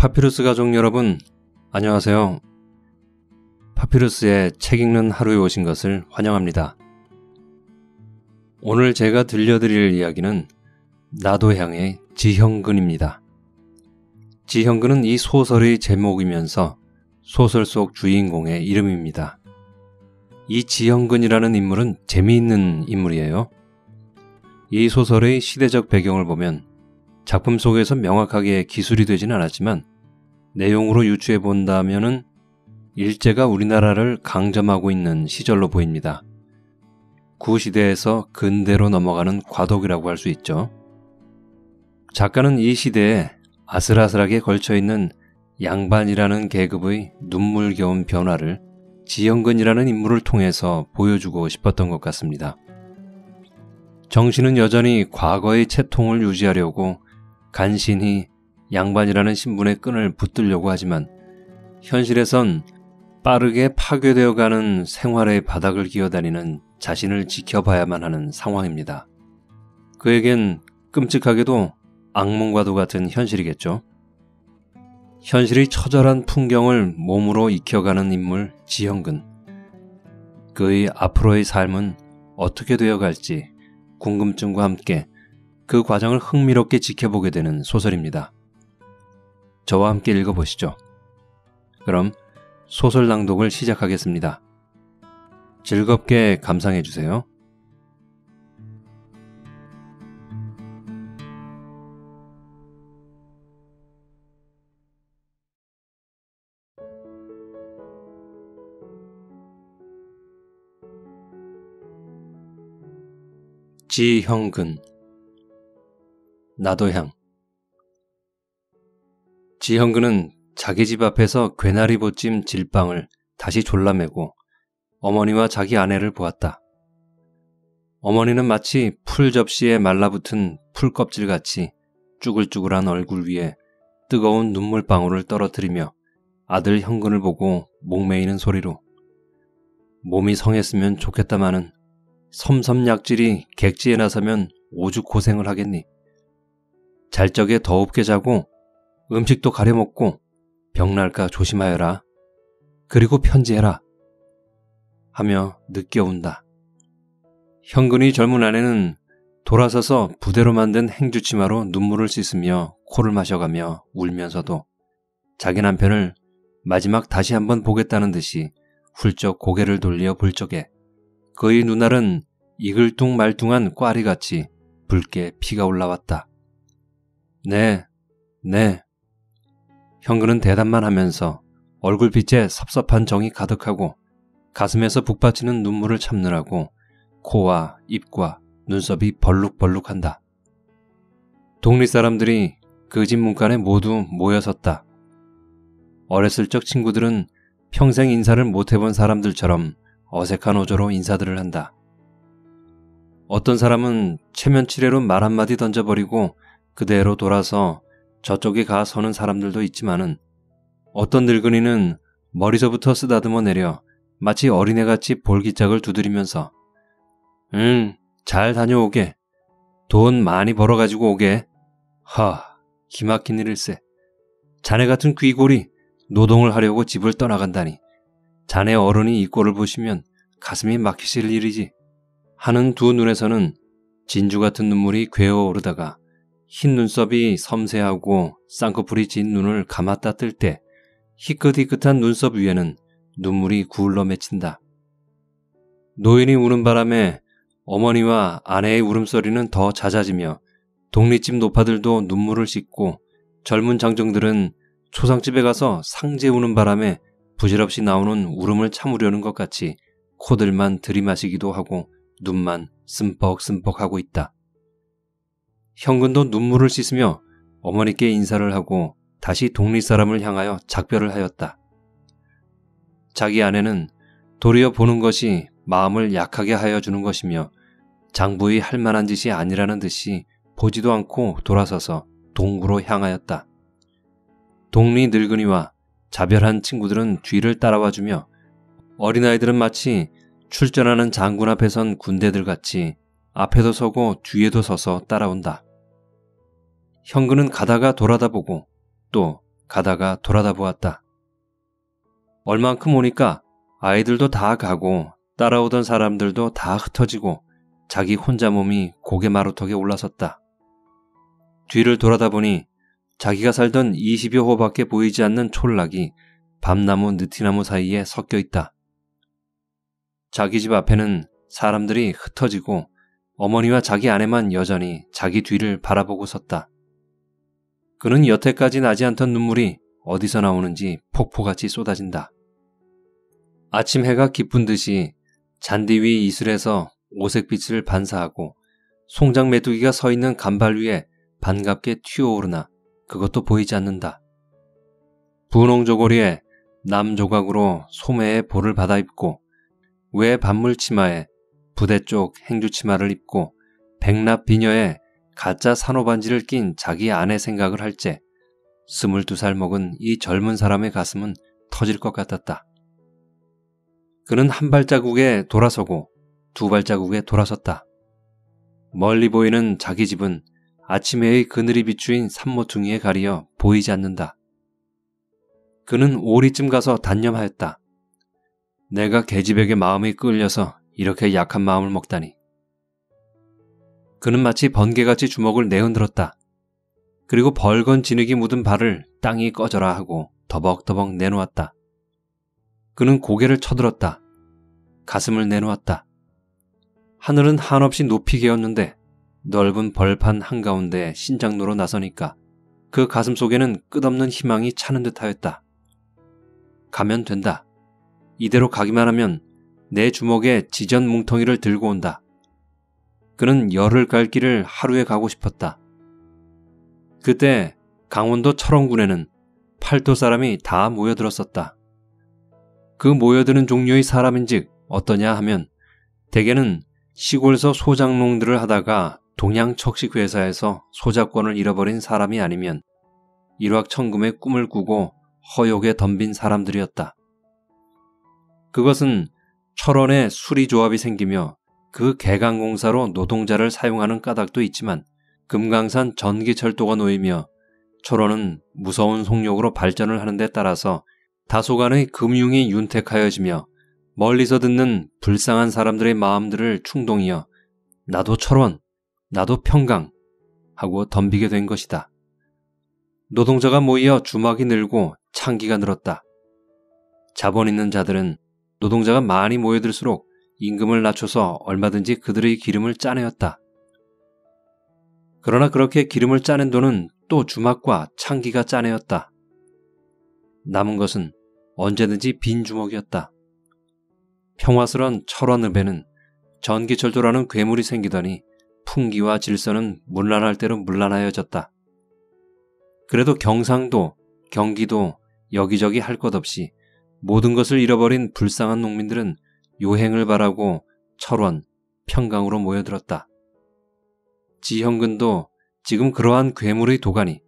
파피루스 가족 여러분, 안녕하세요. 파피루스의 책 읽는 하루에 오신 것을 환영합니다. 오늘 제가 들려드릴 이야기는 나도향의 지형근입니다. 지형근은 이 소설의 제목이면서 소설 속 주인공의 이름입니다. 이 지형근이라는 인물은 재미있는 인물이에요. 이 소설의 시대적 배경을 보면 작품 속에서 명확하게 기술이 되진 않았지만 내용으로 유추해 본다면은 일제가 우리나라를 강점하고 있는 시절로 보입니다. 구시대에서 근대로 넘어가는 과도기라고 할 수 있죠. 작가는 이 시대에 아슬아슬하게 걸쳐 있는 양반이라는 계급의 눈물겨운 변화를 지영근이라는 인물을 통해서 보여주고 싶었던 것 같습니다. 정신은 여전히 과거의 채통을 유지하려고 간신히 양반이라는 신분의 끈을 붙들려고 하지만 현실에선 빠르게 파괴되어 가는 생활의 바닥을 기어다니는 자신을 지켜봐야만 하는 상황입니다. 그에겐 끔찍하게도 악몽과도 같은 현실이겠죠. 현실이 처절한 풍경을 몸으로 익혀가는 인물 지형근. 그의 앞으로의 삶은 어떻게 되어갈지 궁금증과 함께 그 과정을 흥미롭게 지켜보게 되는 소설입니다. 저와 함께 읽어보시죠. 그럼 소설 낭독을 시작하겠습니다. 즐겁게 감상해 주세요. 지형근 나도향 지형근은 자기 집 앞에서 괴나리 봇짐 질빵을 다시 졸라매고 어머니와 자기 아내를 보았다. 어머니는 마치 풀 접시에 말라붙은 풀 껍질같이 쭈글쭈글한 얼굴 위에 뜨거운 눈물 방울을 떨어뜨리며 아들 형근을 보고 목메이는 소리로 몸이 성했으면 좋겠다마는 섬섬약질이 객지에 나서면 오죽 고생을 하겠니. 잘 적에 더웁게 자고 음식도 가려 먹고 병날까 조심하여라. 그리고 편지해라. 하며 느껴온다. 현근이 젊은 아내는 돌아서서 부대로 만든 행주치마로 눈물을 씻으며 코를 마셔가며 울면서도 자기 남편을 마지막 다시 한번 보겠다는 듯이 훌쩍 고개를 돌려 볼 적에 그의 눈알은 이글뚱 말뚱한 꽈리같이 붉게 피가 올라왔다. 네, 네. 형근은 대답만 하면서 얼굴빛에 섭섭한 정이 가득하고 가슴에서 북받치는 눈물을 참느라고 코와 입과 눈썹이 벌룩벌룩한다. 독립 사람들이 그 집 문간에 모두 모여섰다. 어렸을 적 친구들은 평생 인사를 못 해본 사람들처럼 어색한 어조로 인사들을 한다. 어떤 사람은 체면치레로 말 한마디 던져버리고 그대로 돌아서 저쪽에 가 서는 사람들도 있지만은 어떤 늙은이는 머리서부터 쓰다듬어 내려 마치 어린애같이 볼기짝을 두드리면서 응, 잘 다녀오게. 돈 많이 벌어가지고 오게. 하, 기막힌 일일세. 자네 같은 귀골이 노동을 하려고 집을 떠나간다니. 자네 어른이 이 꼴을 보시면 가슴이 막히실 일이지. 하는 두 눈에서는 진주 같은 눈물이 괴어오르다가 흰 눈썹이 섬세하고 쌍꺼풀이 진 눈을 감았다 뜰 때 희끗희끗한 눈썹 위에는 눈물이 굴러 맺힌다. 노인이 우는 바람에 어머니와 아내의 울음소리는 더 잦아지며 독립집 노파들도 눈물을 씻고 젊은 장정들은 초상집에 가서 상제 우는 바람에 부질없이 나오는 울음을 참으려는 것 같이 코들만 들이마시기도 하고 눈만 씀뻑씀뻑하고 있다. 현근도 눈물을 씻으며 어머니께 인사를 하고 다시 독립 사람을 향하여 작별을 하였다. 자기 아내는 도리어 보는 것이 마음을 약하게 하여 주는 것이며 장부의 할 만한 짓이 아니라는 듯이 보지도 않고 돌아서서 동구로 향하였다. 동리 늙은이와 자별한 친구들은 뒤를 따라와 주며 어린아이들은 마치 출전하는 장군 앞에 선 군대들 같이 앞에도 서고 뒤에도 서서 따라온다. 현근은 가다가 돌아다 보고 또 가다가 돌아다 보았다. 얼만큼 오니까 아이들도 다 가고 따라오던 사람들도 다 흩어지고 자기 혼자 몸이 고개 마루턱에 올라섰다. 뒤를 돌아다 보니 자기가 살던 20여 호밖에 보이지 않는 촌락이 밤나무 느티나무 사이에 섞여 있다. 자기 집 앞에는 사람들이 흩어지고 어머니와 자기 아내만 여전히 자기 뒤를 바라보고 섰다. 그는 여태까지 나지 않던 눈물이 어디서 나오는지 폭포같이 쏟아진다. 아침 해가 깊은 듯이 잔디 위 이슬에서 오색빛을 반사하고 송장 메뚜기가 서 있는 간발 위에 반갑게 튀어오르나 그것도 보이지 않는다. 분홍 조거리에 남 조각으로 소매에 볼을 받아 입고 외 반물 치마에 부대 쪽 행주 치마를 입고 백납 비녀에 가짜 산호 반지를 낀 자기 아내 생각을 할째 스물두 살 먹은 이 젊은 사람의 가슴은 터질 것 같았다. 그는 한 발자국에 돌아서고 두 발자국에 돌아섰다. 멀리 보이는 자기 집은 아침에의 그늘이 비추인 산모퉁이에 가리어 보이지 않는다. 그는 오리쯤 가서 단념하였다. 내가 계집에게 마음이 끌려서 이렇게 약한 마음을 먹다니. 그는 마치 번개같이 주먹을 내흔들었다. 그리고 벌건 진흙이 묻은 발을 땅이 꺼져라 하고 더벅더벅 내놓았다. 그는 고개를 쳐들었다. 가슴을 내놓았다. 하늘은 한없이 높이 개었는데 넓은 벌판 한가운데 신장로로 나서니까 그 가슴 속에는 끝없는 희망이 차는 듯 하였다. 가면 된다. 이대로 가기만 하면 내 주먹에 지전 뭉텅이를 들고 온다. 그는 열을 갈 길을 하루에 가고 싶었다. 그때 강원도 철원군에는 팔도 사람이 다 모여들었었다. 그 모여드는 종류의 사람인즉 어떠냐 하면 대개는 시골서 소장농들을 하다가 동양 척식회사에서 소작권을 잃어버린 사람이 아니면 일확천금의 꿈을 꾸고 허욕에 덤빈 사람들이었다. 그것은 철원에 수리조합이 생기며 그 개강공사로 노동자를 사용하는 까닭도 있지만 금강산 전기철도가 놓이며 철원은 무서운 속력으로 발전을 하는 데 따라서 다소간의 금융이 윤택하여지며 멀리서 듣는 불쌍한 사람들의 마음들을 충동이어 나도 철원, 나도 평강 하고 덤비게 된 것이다. 노동자가 모이어 주막이 늘고 창기가 늘었다. 자본 있는 자들은 노동자가 많이 모여들수록 임금을 낮춰서 얼마든지 그들의 기름을 짜내었다. 그러나 그렇게 기름을 짜낸 돈은 또 주막과 창기가 짜내었다. 남은 것은 언제든지 빈 주먹이었다. 평화스런 철원읍에는 전기철도라는 괴물이 생기더니 풍기와 질서는 문란할 대로 문란하여졌다. 그래도 경상도, 경기도 여기저기 할 것 없이 모든 것을 잃어버린 불쌍한 농민들은 요행을 바라고 철원, 평강으로 모여들었다. 지형근도 지금 그러한 괴물의 도가니,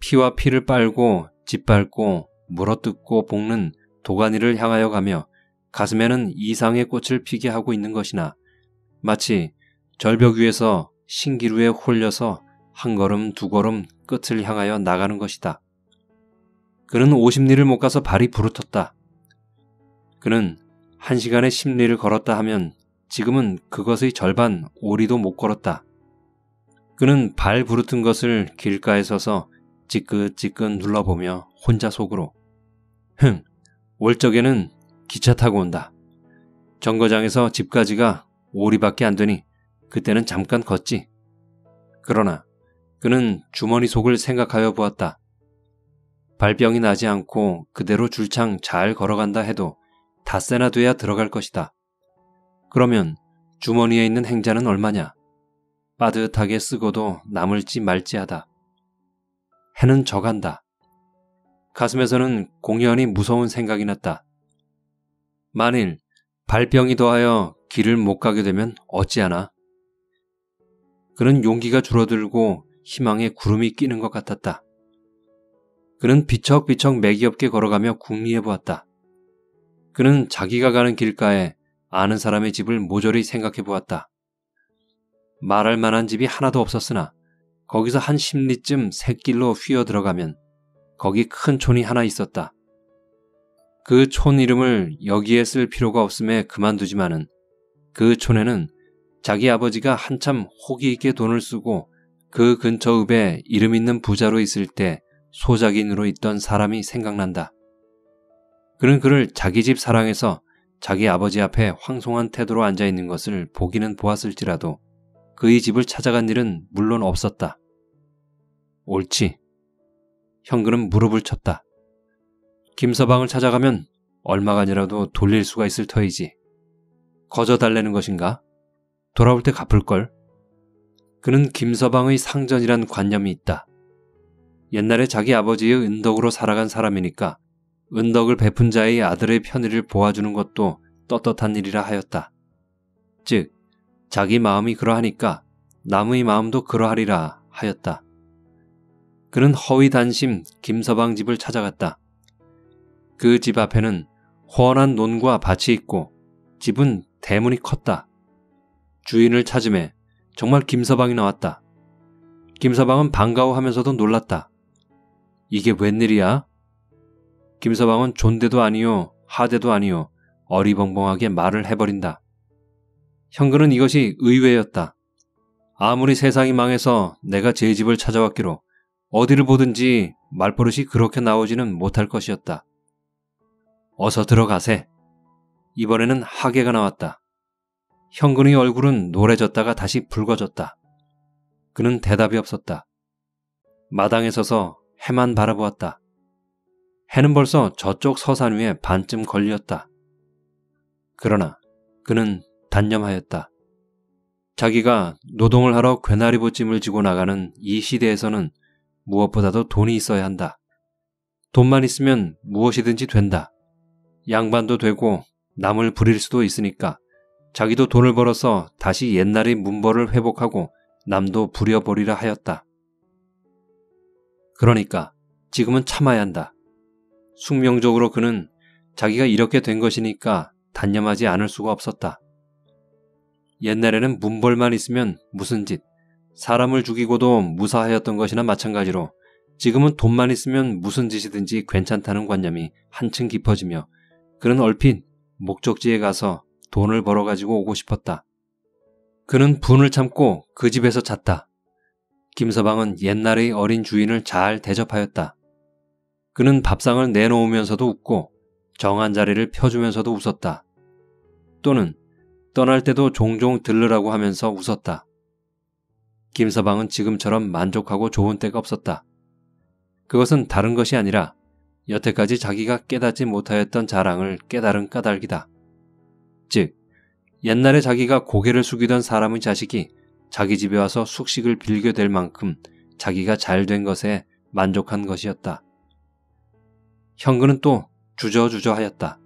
피와 피를 빨고 짓밟고 물어뜯고 볶는 도가니를 향하여 가며 가슴에는 이상의 꽃을 피게 하고 있는 것이나 마치 절벽 위에서 신기루에 홀려서 한 걸음 두 걸음 끝을 향하여 나가는 것이다. 그는 50리를 못 가서 발이 부르텄다. 그는 한 시간에 10리를 걸었다 하면 지금은 그것의 절반 오리도 못 걸었다. 그는 발 부르튼 것을 길가에 서서 찌끗찌끗 눌러보며 혼자 속으로 흥, 올 적에는 기차 타고 온다. 정거장에서 집까지가 오리밖에 안 되니 그때는 잠깐 걷지. 그러나 그는 주머니 속을 생각하여 보았다. 발병이 나지 않고 그대로 줄창 잘 걸어간다 해도 닷새나 돼야 들어갈 것이다. 그러면 주머니에 있는 행자는 얼마냐? 빠듯하게 쓰고도 남을지 말지 하다. 해는 져간다. 가슴에서는 공연히 무서운 생각이 났다. 만일 발병이 더하여 길을 못 가게 되면 어찌하나? 그는 용기가 줄어들고 희망에 구름이 끼는 것 같았다. 그는 비척비척 맥이 없게 걸어가며 궁리해 보았다. 그는 자기가 가는 길가에 아는 사람의 집을 모조리 생각해 보았다. 말할 만한 집이 하나도 없었으나 거기서 한 10리쯤 샛길로 휘어 들어가면 거기 큰 촌이 하나 있었다. 그 촌 이름을 여기에 쓸 필요가 없음에 그만두지만은 그 촌에는 자기 아버지가 한참 호기 있게 돈을 쓰고 그 근처 읍에 이름 있는 부자로 있을 때 소작인으로 있던 사람이 생각난다. 그는 그를 자기 집 사랑해서 자기 아버지 앞에 황송한 태도로 앉아 있는 것을 보기는 보았을지라도 그의 집을 찾아간 일은 물론 없었다. 옳지. 현근은 무릎을 쳤다. 김서방을 찾아가면 얼마간이라도 돌릴 수가 있을 터이지. 거저 달래는 것인가? 돌아올 때 갚을걸. 그는 김서방의 상전이란 관념이 있다. 옛날에 자기 아버지의 은덕으로 살아간 사람이니까 은덕을 베푼 자의 아들의 편의를 보아주는 것도 떳떳한 일이라 하였다. 즉, 자기 마음이 그러하니까 남의 마음도 그러하리라 하였다. 그는 허위 단심 김서방 집을 찾아갔다. 그 집 앞에는 훤한 논과 밭이 있고 집은 대문이 컸다. 주인을 찾음에 정말 김서방이 나왔다. 김서방은 반가워하면서도 놀랐다. 이게 웬일이야? 김서방은 존대도 아니요, 하대도 아니요, 어리벙벙하게 말을 해버린다. 현근은 이것이 의외였다. 아무리 세상이 망해서 내가 제 집을 찾아왔기로 어디를 보든지 말버릇이 그렇게 나오지는 못할 것이었다. 어서 들어가세. 이번에는 하계가 나왔다. 현근의 얼굴은 노래졌다가 다시 붉어졌다. 그는 대답이 없었다. 마당에 서서 해만 바라보았다. 해는 벌써 저쪽 서산 위에 반쯤 걸렸다. 그러나 그는 단념하였다. 자기가 노동을 하러 괴나리보찜을 지고 나가는 이 시대에서는 무엇보다도 돈이 있어야 한다. 돈만 있으면 무엇이든지 된다. 양반도 되고 남을 부릴 수도 있으니까 자기도 돈을 벌어서 다시 옛날의 문벌을 회복하고 남도 부려버리라 하였다. 그러니까 지금은 참아야 한다. 숙명적으로 그는 자기가 이렇게 된 것이니까 단념하지 않을 수가 없었다. 옛날에는 문벌만 있으면 무슨 짓, 사람을 죽이고도 무사하였던 것이나 마찬가지로 지금은 돈만 있으면 무슨 짓이든지 괜찮다는 관념이 한층 깊어지며 그는 얼핏 목적지에 가서 돈을 벌어가지고 오고 싶었다. 그는 분을 참고 그 집에서 잤다. 김서방은 옛날의 어린 주인을 잘 대접하였다. 그는 밥상을 내놓으면서도 웃고 정한 자리를 펴주면서도 웃었다. 또는 떠날 때도 종종 들르라고 하면서 웃었다. 김서방은 지금처럼 만족하고 좋은 때가 없었다. 그것은 다른 것이 아니라 여태까지 자기가 깨닫지 못하였던 자랑을 깨달은 까닭이다. 즉, 옛날에 자기가 고개를 숙이던 사람의 자식이 자기 집에 와서 숙식을 빌게 될 만큼 자기가 잘 된 것에 만족한 것이었다. 현근은 또 주저주저 하였다.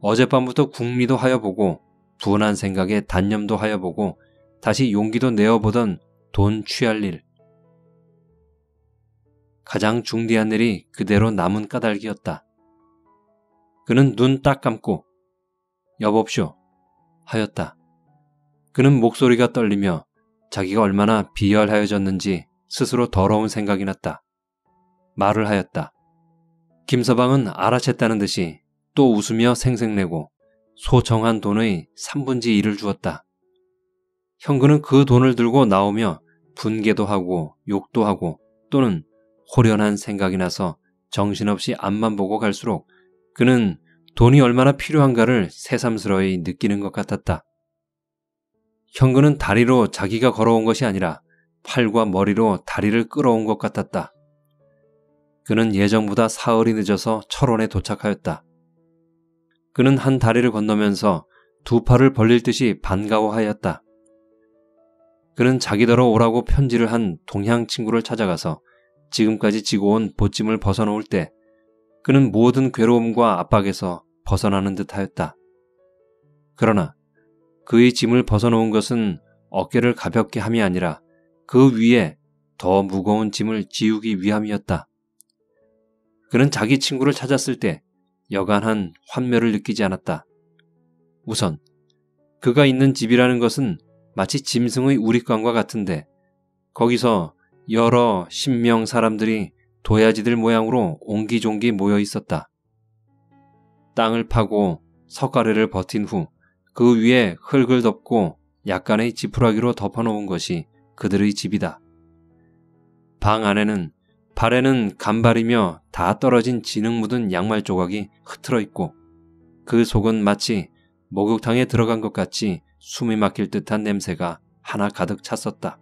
어젯밤부터 궁리도 하여보고 분한 생각에 단념도 하여보고 다시 용기도 내어보던 돈 취할 일. 가장 중대한 일이 그대로 남은 까닭이었다. 그는 눈 딱 감고 여봅쇼 하였다. 그는 목소리가 떨리며 자기가 얼마나 비열하여졌는지 스스로 더러운 생각이 났다. 말을 하였다. 김서방은 알아챘다는 듯이 또 웃으며 생색내고 소정한 돈의 3분지 1을 주었다. 형근은 그 돈을 들고 나오며 분개도 하고 욕도 하고 또는 호련한 생각이 나서 정신없이 앞만 보고 갈수록 그는 돈이 얼마나 필요한가를 새삼스러이 느끼는 것 같았다. 형근은 다리로 자기가 걸어온 것이 아니라 팔과 머리로 다리를 끌어온 것 같았다. 그는 예정보다 사흘이 늦어서 철원에 도착하였다. 그는 한 다리를 건너면서 두 팔을 벌릴 듯이 반가워하였다. 그는 자기더러 오라고 편지를 한 동향 친구를 찾아가서 지금까지 지고 온 보찜을 벗어놓을 때 그는 모든 괴로움과 압박에서 벗어나는 듯 하였다. 그러나 그의 짐을 벗어놓은 것은 어깨를 가볍게 함이 아니라 그 위에 더 무거운 짐을 지우기 위함이었다. 그는 자기 친구를 찾았을 때 여간한 환멸을 느끼지 않았다. 우선 그가 있는 집이라는 것은 마치 짐승의 우리관과 같은데 거기서 여러 신명 사람들이 도야지들 모양으로 옹기종기 모여 있었다. 땅을 파고 석가래를 버틴 후 그 위에 흙을 덮고 약간의 지푸라기로 덮어놓은 것이 그들의 집이다. 방 안에는 발에는 간발이며 다 떨어진 진흙 묻은 양말 조각이 흐트러 있고 그 속은 마치 목욕탕에 들어간 것 같이 숨이 막힐 듯한 냄새가 하나 가득 찼었다.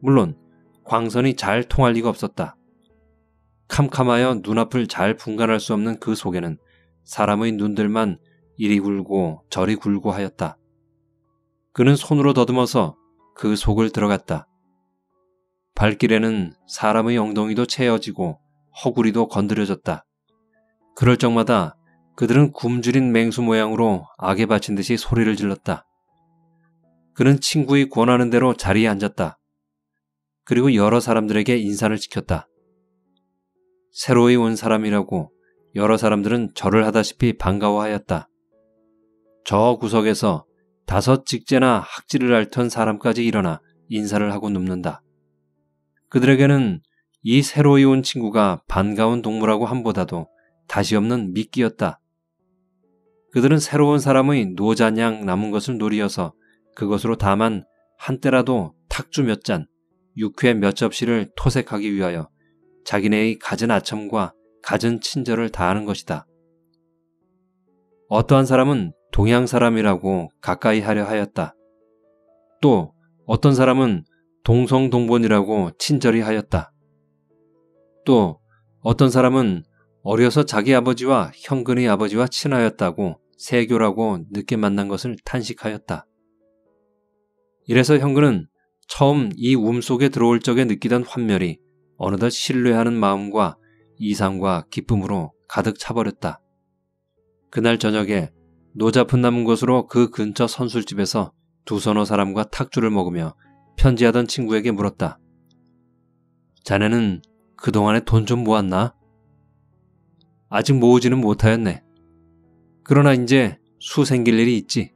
물론 광선이 잘 통할 리가 없었다. 캄캄하여 눈앞을 잘 분간할 수 없는 그 속에는 사람의 눈들만 이리 굴고 저리 굴고 하였다. 그는 손으로 더듬어서 그 속을 들어갔다. 발길에는 사람의 엉덩이도 채어지고 허구리도 건드려졌다. 그럴 적마다 그들은 굶주린 맹수 모양으로 악에 바친 듯이 소리를 질렀다. 그는 친구의 권하는 대로 자리에 앉았다. 그리고 여러 사람들에게 인사를 시켰다. 새로이 온 사람이라고 여러 사람들은 절을 하다시피 반가워하였다. 저 구석에서 다섯 직제나 학지를 앓던 사람까지 일어나 인사를 하고 눕는다. 그들에게는 이 새로이 온 친구가 반가운 동물하고 함보다도 다시 없는 미끼였다. 그들은 새로운 사람의 노자냥 남은 것을 노리어서 그것으로 다만 한때라도 탁주 몇 잔, 육회 몇 접시를 토색하기 위하여 자기네의 갖은 아첨과 갖은 친절을 다하는 것이다. 어떠한 사람은 동양 사람이라고 가까이 하려 하였다. 또 어떤 사람은 동성동본이라고 친절히 하였다. 또 어떤 사람은 어려서 자기 아버지와 형근의 아버지와 친하였다고 세교라고 늦게 만난 것을 탄식하였다. 이래서 형근은 처음 이 움 속에 들어올 적에 느끼던 환멸이 어느덧 신뢰하는 마음과 이상과 기쁨으로 가득 차버렸다. 그날 저녁에 노잡은 남은 곳으로 그 근처 선술집에서 두 서너 사람과 탁주를 먹으며 편지하던 친구에게 물었다. 자네는 그동안에 돈 좀 모았나? 아직 모으지는 못하였네. 그러나 이제 수 생길 일이 있지.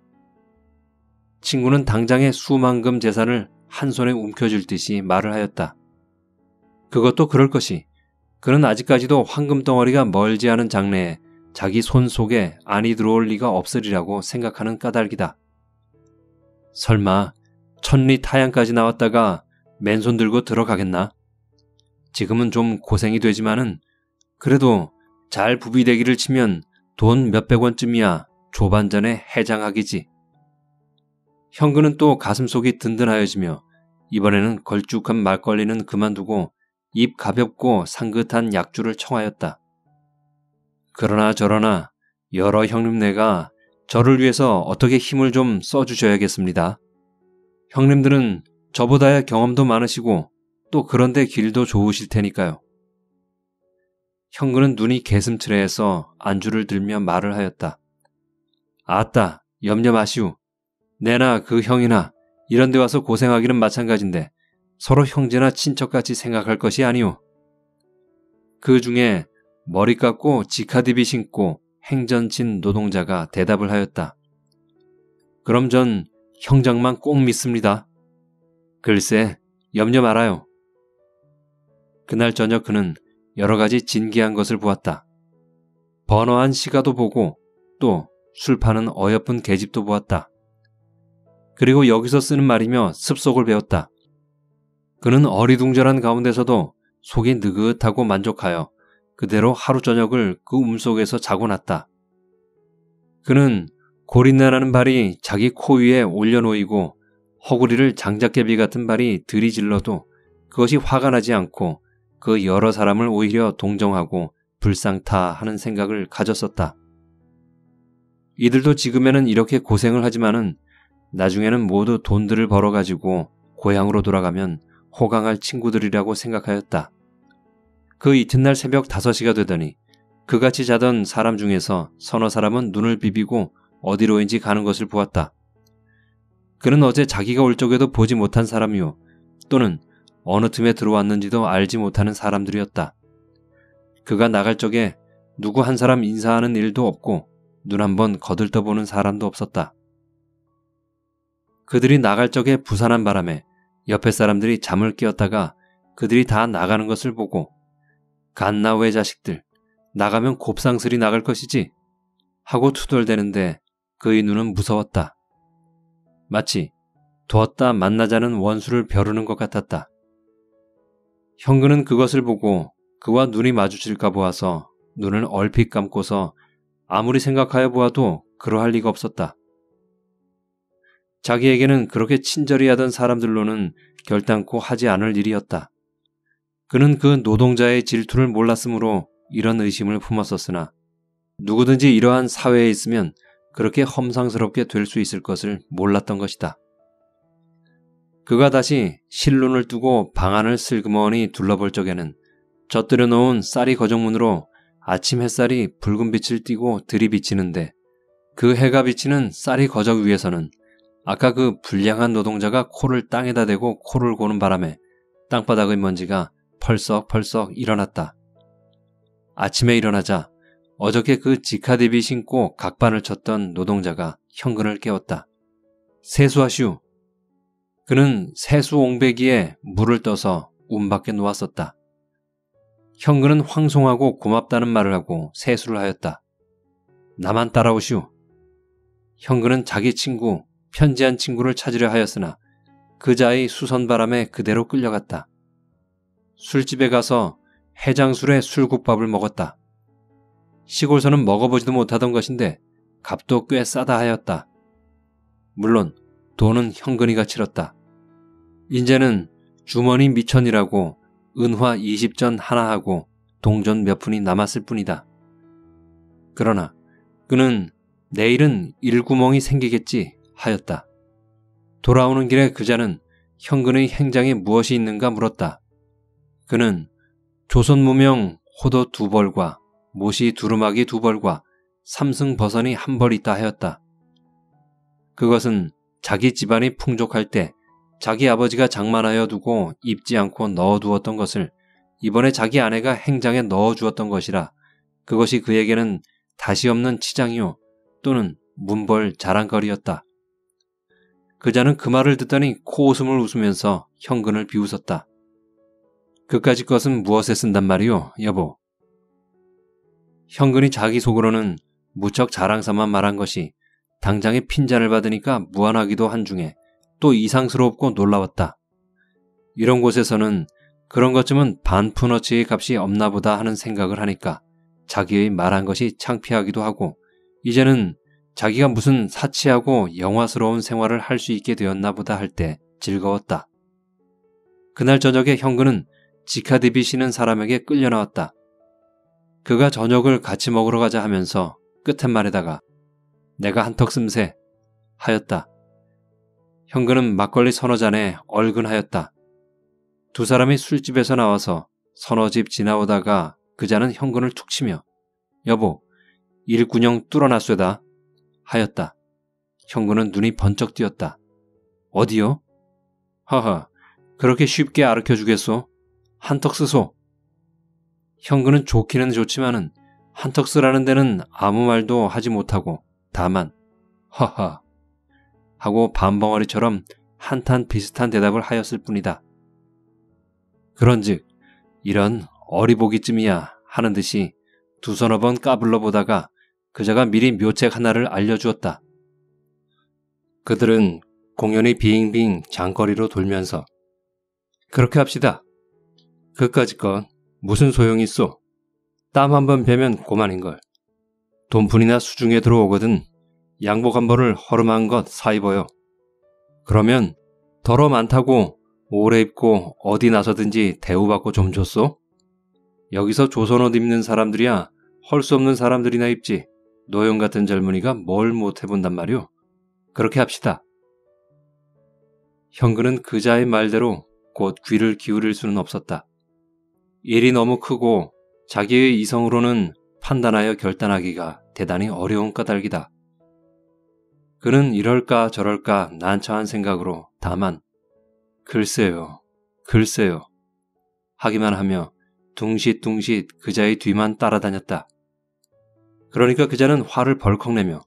친구는 당장의 수만금 재산을 한 손에 움켜쥘 듯이 말을 하였다. 그것도 그럴 것이 그는 아직까지도 황금 덩어리가 멀지 않은 장래에 자기 손 속에 안이 들어올 리가 없으리라고 생각하는 까닭이다. 설마 천리 타양까지 나왔다가 맨손 들고 들어가겠나? 지금은 좀 고생이 되지만은 그래도 잘 부비대기를 치면 돈 몇백 원쯤이야 조반전에 해장하기지. 형근은 또 가슴속이 든든하여지며 이번에는 걸쭉한 말걸리는 그만두고 입 가볍고 상긋한 약주를 청하였다. 그러나 저러나 여러 형님네가 저를 위해서 어떻게 힘을 좀 써주셔야겠습니다. 형님들은 저보다야 경험도 많으시고 또 그런데 길도 좋으실 테니까요. 형근은 눈이 개슴츠레해서 안주를 들며 말을 하였다. 아따, 염려 마시우. 내나 그 형이나 이런 데 와서 고생하기는 마찬가지인데 서로 형제나 친척같이 생각할 것이 아니오. 그 중에 머리 깎고 지카디비 신고 행전친 노동자가 대답을 하였다. 그럼 전 형장만 꼭 믿습니다. 글쎄, 염려 말아요. 그날 저녁 그는 여러 가지 진기한 것을 보았다. 번화한 시가도 보고 또 술 파는 어여쁜 계집도 보았다. 그리고 여기서 쓰는 말이며 습속을 배웠다. 그는 어리둥절한 가운데서도 속이 느긋하고 만족하여 그대로 하루 저녁을 그 움속에서 자고 났다. 그는 고린내나는 발이 자기 코 위에 올려놓이고 허구리를 장작개비 같은 발이 들이질러도 그것이 화가 나지 않고 그 여러 사람을 오히려 동정하고 불상타하는 생각을 가졌었다. 이들도 지금에는 이렇게 고생을 하지만은 나중에는 모두 돈들을 벌어가지고 고향으로 돌아가면 호강할 친구들이라고 생각하였다. 그 이튿날 새벽 5시가 되더니 그같이 자던 사람 중에서 서너 사람은 눈을 비비고 어디로인지 가는 것을 보았다. 그는 어제 자기가 올 적에도 보지 못한 사람이요. 또는 어느 틈에 들어왔는지도 알지 못하는 사람들이었다. 그가 나갈 적에 누구 한 사람 인사하는 일도 없고 눈 한 번 거들떠보는 사람도 없었다. 그들이 나갈 적에 부산한 바람에 옆에 사람들이 잠을 깨었다가 그들이 다 나가는 것을 보고 갓나왜 자식들. 나가면 곱상슬이 나갈 것이지. 하고 투덜대는데 그의 눈은 무서웠다. 마치 두었다 만나자는 원수를 벼르는 것 같았다. 형근은 그것을 보고 그와 눈이 마주칠까 보아서 눈을 얼핏 감고서 아무리 생각하여 보아도 그러할 리가 없었다. 자기에게는 그렇게 친절히 하던 사람들로는 결단코 하지 않을 일이었다. 그는 그 노동자의 질투를 몰랐으므로 이런 의심을 품었었으나 누구든지 이러한 사회에 있으면 그렇게 험상스럽게 될 수 있을 것을 몰랐던 것이다. 그가 다시 실눈을 뜨고 방안을 슬그머니 둘러볼 적에는 젖들여 놓은 쌀이 거정문으로 아침 햇살이 붉은 빛을 띠고 들이비치는데 그 해가 비치는 쌀이 거적 위에서는 아까 그 불량한 노동자가 코를 땅에다 대고 코를 고는 바람에 땅바닥의 먼지가 펄썩펄썩 일어났다. 아침에 일어나자 어저께 그 지카디비 신고 각반을 쳤던 노동자가 현근을 깨웠다. 세수하시오. 그는 세수 옹배기에 물을 떠서 운 밖에 놓았었다. 현근은 황송하고 고맙다는 말을 하고 세수를 하였다. 나만 따라오시오. 현근은 자기 친구 편지한 친구를 찾으려 하였으나 그자의 수선바람에 그대로 끌려갔다. 술집에 가서 해장술에 술국밥을 먹었다. 시골서는 먹어보지도 못하던 것인데 값도 꽤 싸다 하였다. 물론 돈은 현근이가 치렀다. 인제는 주머니 미천이라고 은화 20전 하나 하고 동전 몇 푼이 남았을 뿐이다. 그러나 그는 내일은 일구멍이 생기겠지 하였다. 돌아오는 길에 그자는 현근의 행장에 무엇이 있는가 물었다. 그는 조선 무명 호도 두 벌과 모시 두루마기 두 벌과 삼승 버선이 한 벌 있다 하였다. 그것은 자기 집안이 풍족할 때 자기 아버지가 장만하여 두고 입지 않고 넣어두었던 것을 이번에 자기 아내가 행장에 넣어주었던 것이라 그것이 그에게는 다시 없는 치장이요 또는 문벌 자랑거리였다. 그자는 그 말을 듣더니 코웃음을 웃으면서 현근을 비웃었다. 그까짓 것은 무엇에 쓴단 말이오, 여보? 현근이 자기 속으로는 무척 자랑삼아 말한 것이 당장에 핀잔을 받으니까 무안하기도 한 중에 또 이상스럽고 놀라웠다. 이런 곳에서는 그런 것쯤은 반푼어치의 값이 없나 보다 하는 생각을 하니까 자기의 말한 것이 창피하기도 하고 이제는 자기가 무슨 사치하고 영화스러운 생활을 할 수 있게 되었나 보다 할 때 즐거웠다. 그날 저녁에 형근은 지카디비 시는 사람에게 끌려 나왔다. 그가 저녁을 같이 먹으러 가자 하면서 끝한 말에다가 내가 한턱 씀새 하였다. 형근은 막걸리 서너 잔에 얼근하였다. 두 사람이 술집에서 나와서 서너 집 지나오다가 그 자는 형근을 툭 치며 여보 일군형 뚫어놨쇠다 하였다. 형군은 눈이 번쩍 띄었다. 어디요? 허허, 그렇게 쉽게 알르켜 주겠소? 한턱 쓰소. 형군은 좋기는 좋지만은 한턱 쓰라는 데는 아무 말도 하지 못하고 다만 허허 하고 반벙어리처럼 한탄 비슷한 대답을 하였을 뿐이다. 그런즉 이런 어리보기쯤이야 하는 듯이 두 서너 번 까불러 보다가 그자가 미리 묘책 하나를 알려주었다. 그들은 공연히 빙빙 장거리로 돌면서 그렇게 합시다. 그까짓 건 무슨 소용이 있어? 땀한 번 베면 고만인걸. 돈푼이나 수중에 들어오거든 양복 한 벌을 허름한 것 사입어요. 그러면 더러 많다고 오래 입고 어디 나서든지 대우받고 좀 줬소? 여기서 조선옷 입는 사람들이야 헐 수 없는 사람들이나 입지. 노영 같은 젊은이가 뭘 못 해본단 말이오. 그렇게 합시다. 현근은 그자의 말대로 곧 귀를 기울일 수는 없었다. 일이 너무 크고 자기의 이성으로는 판단하여 결단하기가 대단히 어려운 까닭이다. 그는 이럴까 저럴까 난처한 생각으로 다만 글쎄요, 글쎄요 하기만 하며 둥싯둥싯 그자의 뒤만 따라다녔다. 그러니까 그자는 화를 벌컥 내며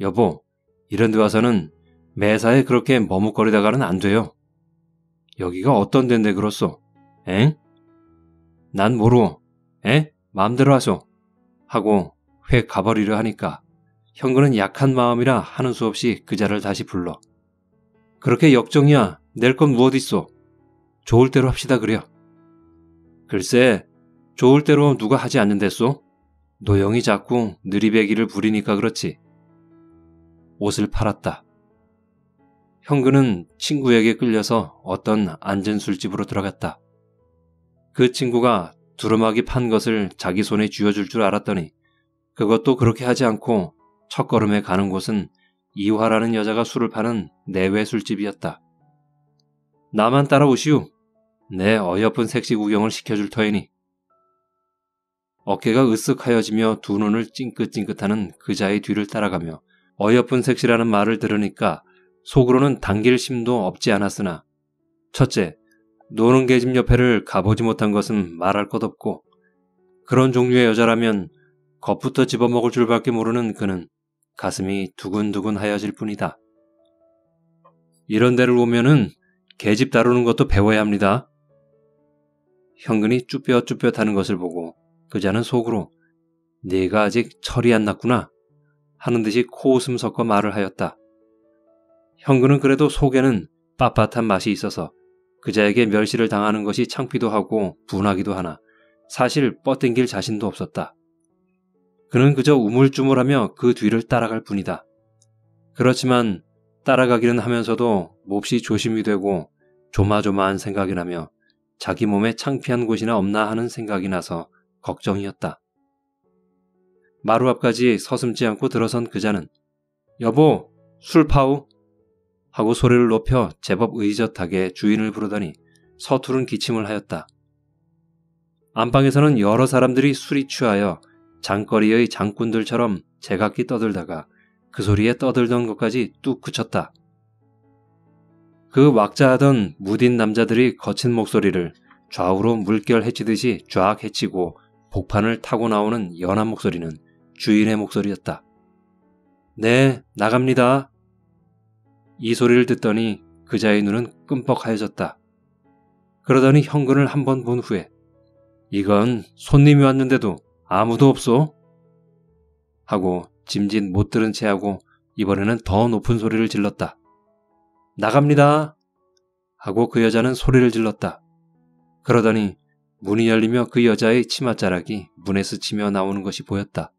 여보, 이런 데 와서는 매사에 그렇게 머뭇거리다가는 안 돼요. 여기가 어떤 데인데 그렇소? 엥? 난 모르. 에? 마음대로 하소. 하고 회 가버리려 하니까 형근은 약한 마음이라 하는 수 없이 그자를 다시 불러. 그렇게 역정이야. 낼 건 무엇 있소? 좋을 대로 합시다 그려. 글쎄, 좋을 대로 누가 하지 않는댔소? 노영이 자꾸 느리배기를 부리니까 그렇지. 옷을 팔았다. 형근은 친구에게 끌려서 어떤 앉은 술집으로 들어갔다. 그 친구가 두루마기 판 것을 자기 손에 쥐어줄 줄 알았더니 그것도 그렇게 하지 않고 첫걸음에 가는 곳은 이화라는 여자가 술을 파는 내외 술집이었다. 나만 따라오시오. 내 어여쁜 색시 구경을 시켜줄 터이니. 어깨가 으쓱하여지며 두 눈을 찡긋찡긋하는 그자의 뒤를 따라가며 어여쁜 색시라는 말을 들으니까 속으로는 당길 심도 없지 않았으나 첫째, 노는 계집 옆에를 가보지 못한 것은 말할 것 없고 그런 종류의 여자라면 겁부터 집어먹을 줄밖에 모르는 그는 가슴이 두근두근 하여질 뿐이다. 이런 데를 오면은 계집 다루는 것도 배워야 합니다. 현근이 쭈뼛쭈뼛하는 것을 보고 그자는 속으로 네가 아직 철이 안 났구나 하는 듯이 코웃음 섞어 말을 하였다. 현근은 그래도 속에는 빳빳한 맛이 있어서 그자에게 멸시를 당하는 것이 창피도 하고 분하기도 하나 사실 뻗댕길 자신도 없었다. 그는 그저 우물쭈물하며 그 뒤를 따라갈 뿐이다. 그렇지만 따라가기는 하면서도 몹시 조심이 되고 조마조마한 생각이 나며 자기 몸에 창피한 곳이나 없나 하는 생각이 나서 걱정이었다. 마루 앞까지 서슴지 않고 들어선 그자는 여보, 술 파우? 하고 소리를 높여 제법 의젓하게 주인을 부르더니 서투른 기침을 하였다. 안방에서는 여러 사람들이 술이 취하여 장거리의 장꾼들처럼 제각기 떠들다가 그 소리에 떠들던 것까지 뚝 그쳤다. 그 왁자하던 무딘 남자들이 거친 목소리를 좌우로 물결 헤치듯이 쫙 헤치고 복판을 타고 나오는 연한 목소리는 주인의 목소리였다. 네, 나갑니다. 이 소리를 듣더니 그자의 눈은 끔뻑하여졌다. 그러더니 현근을 한번 본 후에 이건 손님이 왔는데도 아무도 없소? 하고 짐짓 못 들은 채 하고 이번에는 더 높은 소리를 질렀다. 나갑니다. 하고 그 여자는 소리를 질렀다. 그러더니 문이 열리며 그 여자의 치맛자락이 문에 스치며 나오는 것이 보였다.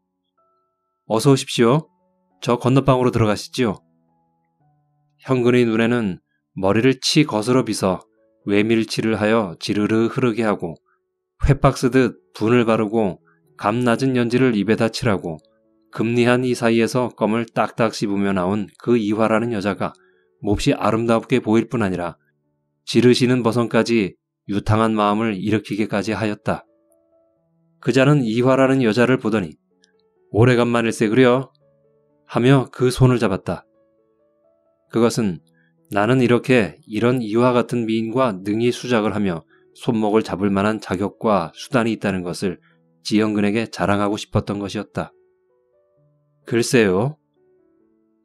어서 오십시오. 저 건너방으로 들어가시지요. 현근의 눈에는 머리를 치 거스러 빗어 외밀치를 하여 지르르 흐르게 하고 회박 스듯 분을 바르고 감 낮은 연지를 입에다 칠하고 금리한 이 사이에서 껌을 딱딱 씹으며 나온 그 이화라는 여자가 몹시 아름답게 보일 뿐 아니라 지르시는 버선까지 유탕한 마음을 일으키게까지 하였다. 그자는 이화라는 여자를 보더니 오래간만일세 그려 하며 그 손을 잡았다. 그것은 나는 이렇게 이런 이와 같은 미인과 능히 수작을 하며 손목을 잡을 만한 자격과 수단이 있다는 것을 지영근에게 자랑하고 싶었던 것이었다. 글쎄요.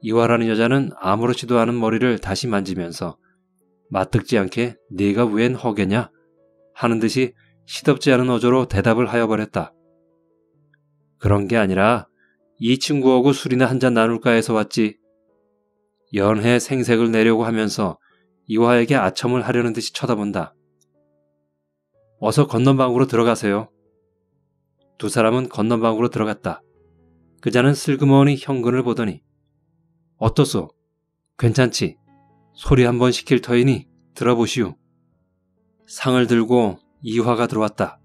이화라는 여자는 아무렇지도 않은 머리를 다시 만지면서 맞듣지 않게 네가 웬 허개냐 하는 듯이 시덥지 않은 어조로 대답을 하여 버렸다. 그런 게 아니라 이 친구하고 술이나 한 잔 나눌까 해서 왔지. 연해 생색을 내려고 하면서 이화에게 아첨을 하려는 듯이 쳐다본다. 어서 건넌방으로 들어가세요. 두 사람은 건너방으로 들어갔다. 그자는 슬그머니 현근을 보더니 어떻소? 괜찮지? 소리 한번 시킬 터이니 들어보시오. 상을 들고 이화가 들어왔다.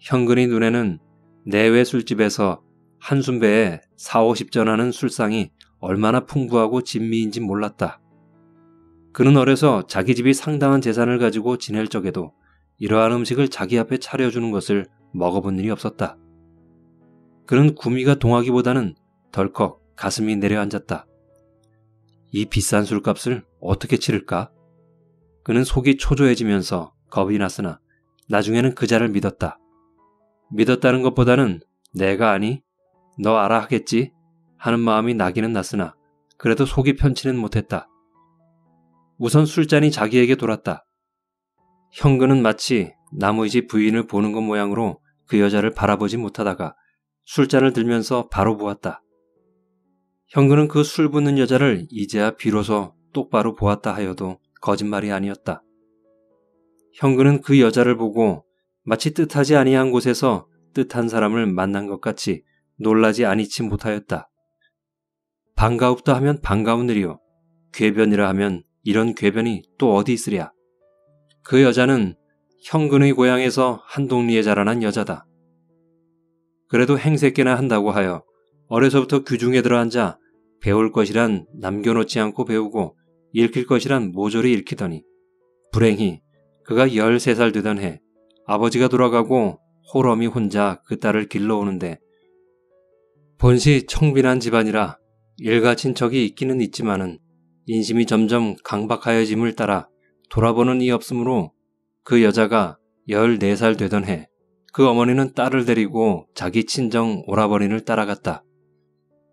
현근의 눈에는 내외 술집에서 한순배에 4, 50전 하는 술상이 얼마나 풍부하고 진미인지 몰랐다. 그는 어려서 자기 집이 상당한 재산을 가지고 지낼 적에도 이러한 음식을 자기 앞에 차려주는 것을 먹어본 일이 없었다. 그는 구미가 동하기보다는 덜컥 가슴이 내려앉았다. 이 비싼 술값을 어떻게 치를까? 그는 속이 초조해지면서 겁이 났으나 나중에는 그자를 믿었다. 믿었다는 것보다는 내가 아니? 너 알아 하겠지? 하는 마음이 나기는 났으나 그래도 속이 편치는 못했다. 우선 술잔이 자기에게 돌았다. 현근은 마치 나무이집 부인을 보는 것 모양으로 그 여자를 바라보지 못하다가 술잔을 들면서 바로 보았다. 형근은 그 술 붓는 여자를 이제야 비로소 똑바로 보았다 하여도 거짓말이 아니었다. 형근은 그 여자를 보고 마치 뜻하지 아니한 곳에서 뜻한 사람을 만난 것 같이 놀라지 아니치 못하였다. 반가웁다 하면 반가운 일이요. 궤변이라 하면 이런 궤변이 또 어디 있으랴. 그 여자는 형근의 고향에서 한동리에 자라난 여자다. 그래도 행색계나 한다고 하여 어려서부터 규중에 들어앉아 배울 것이란 남겨놓지 않고 배우고 읽힐 것이란 모조리 읽히더니 불행히 그가 13살 되던 해 아버지가 돌아가고 호럼이 혼자 그 딸을 길러오는데 본시 청빈한 집안이라 일가 친척이 있기는 있지만은 인심이 점점 강박하여짐을 따라 돌아보는 이 없으므로 그 여자가 14살 되던 해 그 어머니는 딸을 데리고 자기 친정 오라버니를 따라갔다.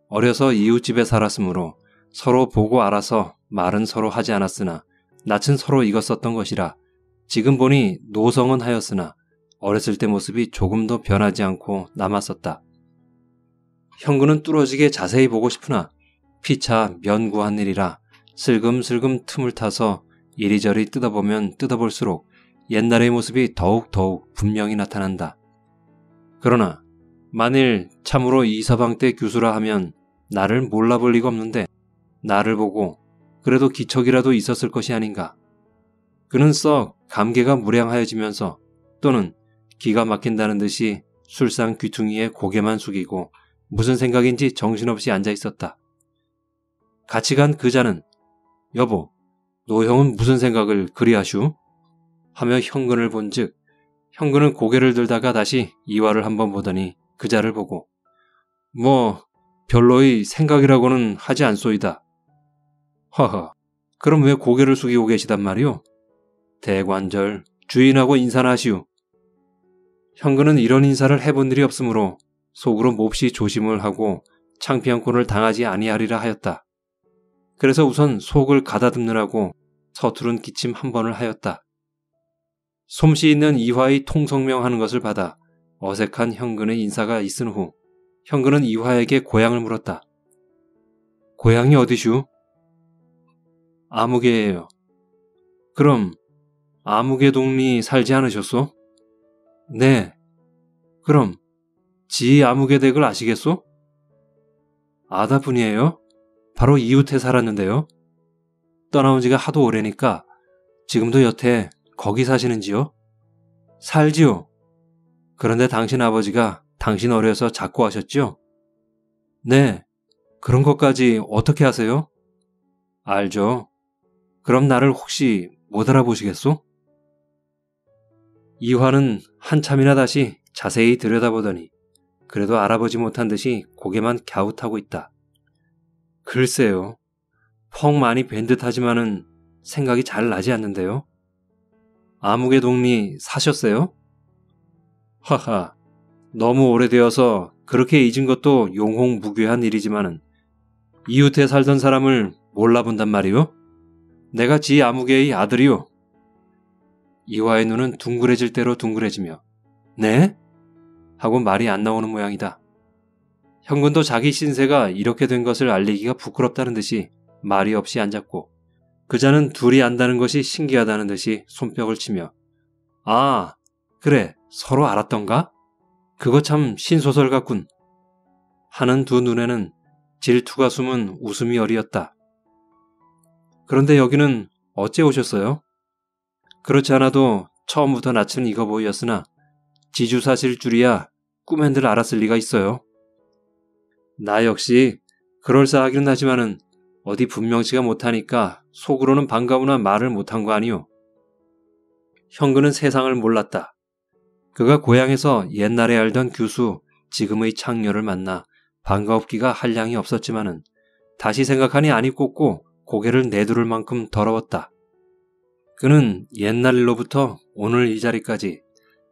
어려서 이웃집에 살았으므로 서로 보고 알아서 말은 서로 하지 않았으나 낯은 서로 익었었던 것이라 지금 보니 노성은 하였으나 어렸을 때 모습이 조금도 변하지 않고 남았었다. 형구는 뚫어지게 자세히 보고 싶으나 피차 면구한 일이라 슬금슬금 틈을 타서 이리저리 뜯어보면 뜯어볼수록 옛날의 모습이 더욱더욱 분명히 나타난다. 그러나 만일 참으로 이서방 때 교수라 하면 나를 몰라볼 리가 없는데 나를 보고 그래도 기척이라도 있었을 것이 아닌가. 그는 썩 감개가 무량하여지면서 또는 기가 막힌다는 듯이 술상 귀퉁이에 고개만 숙이고 무슨 생각인지 정신없이 앉아 있었다. 같이 간 그자는 여보, 노형은 무슨 생각을 그리하슈? 하며 형근을 본즉 형근은 고개를 들다가 다시 이화를 한번 보더니 그자를 보고 뭐 별로의 생각이라고는 하지 않소이다. 허허, 그럼 왜 고개를 숙이고 계시단 말이오? 대관절, 주인하고 인사나 하시오. 형근은 이런 인사를 해본 일이 없으므로 속으로 몹시 조심을 하고 창피한 꼴을 당하지 아니하리라 하였다. 그래서 우선 속을 가다듬느라고 서투른 기침 한 번을 하였다. 솜씨 있는 이화의 통성명하는 것을 받아 어색한 형근의 인사가 있은 후 형근은 이화에게 고향을 물었다. 고향이 어디슈? 아무개예요. 그럼 아무개 동리 살지 않으셨소? 네. 그럼 지 아무개 댁을 아시겠소? 아다분이에요? 바로 이웃에 살았는데요. 떠나온 지가 하도 오래니까 지금도 여태 거기 사시는지요? 살지요. 그런데 당신 아버지가 당신 어려서 자꾸 하셨죠? 네. 그런 것까지 어떻게 하세요? 알죠. 그럼 나를 혹시 못 알아보시겠소? 이화는 한참이나 다시 자세히 들여다보더니 그래도 알아보지 못한 듯이 고개만 갸웃하고 있다. 글쎄요. 펑 많이 뵌 듯하지만은 생각이 잘 나지 않는데요. 아무개 동리 사셨어요? 하하, 너무 오래되어서 그렇게 잊은 것도 용홍무괴한 일이지만은 이웃에 살던 사람을 몰라본단 말이오? 내가 지 아무개의 아들이오. 이화의 눈은 둥그레질 대로 둥그레지며 네? 하고 말이 안 나오는 모양이다. 현근도 자기 신세가 이렇게 된 것을 알리기가 부끄럽다는 듯이 말이 없이 앉았고 그자는 둘이 안다는 것이 신기하다는 듯이 손뼉을 치며 아 그래 서로 알았던가? 그거 참 신소설 같군. 하는 두 눈에는 질투가 숨은 웃음이 어리었다. 그런데 여기는 어째 오셨어요? 그렇지 않아도 처음부터 낯은 익어 보였으나 지주 사실 줄이야 꿈엔들 알았을 리가 있어요. 나 역시 그럴싸하기는 하지만은 어디 분명치가 못하니까 속으로는 반가우나 말을 못한 거 아니오. 형근은 세상을 몰랐다. 그가 고향에서 옛날에 알던 교수 지금의 창녀를 만나 반가웠기가 한량이 없었지만은 다시 생각하니 안이 꽂고 고개를 내두를 만큼 더러웠다. 그는 옛날 일로부터 오늘 이 자리까지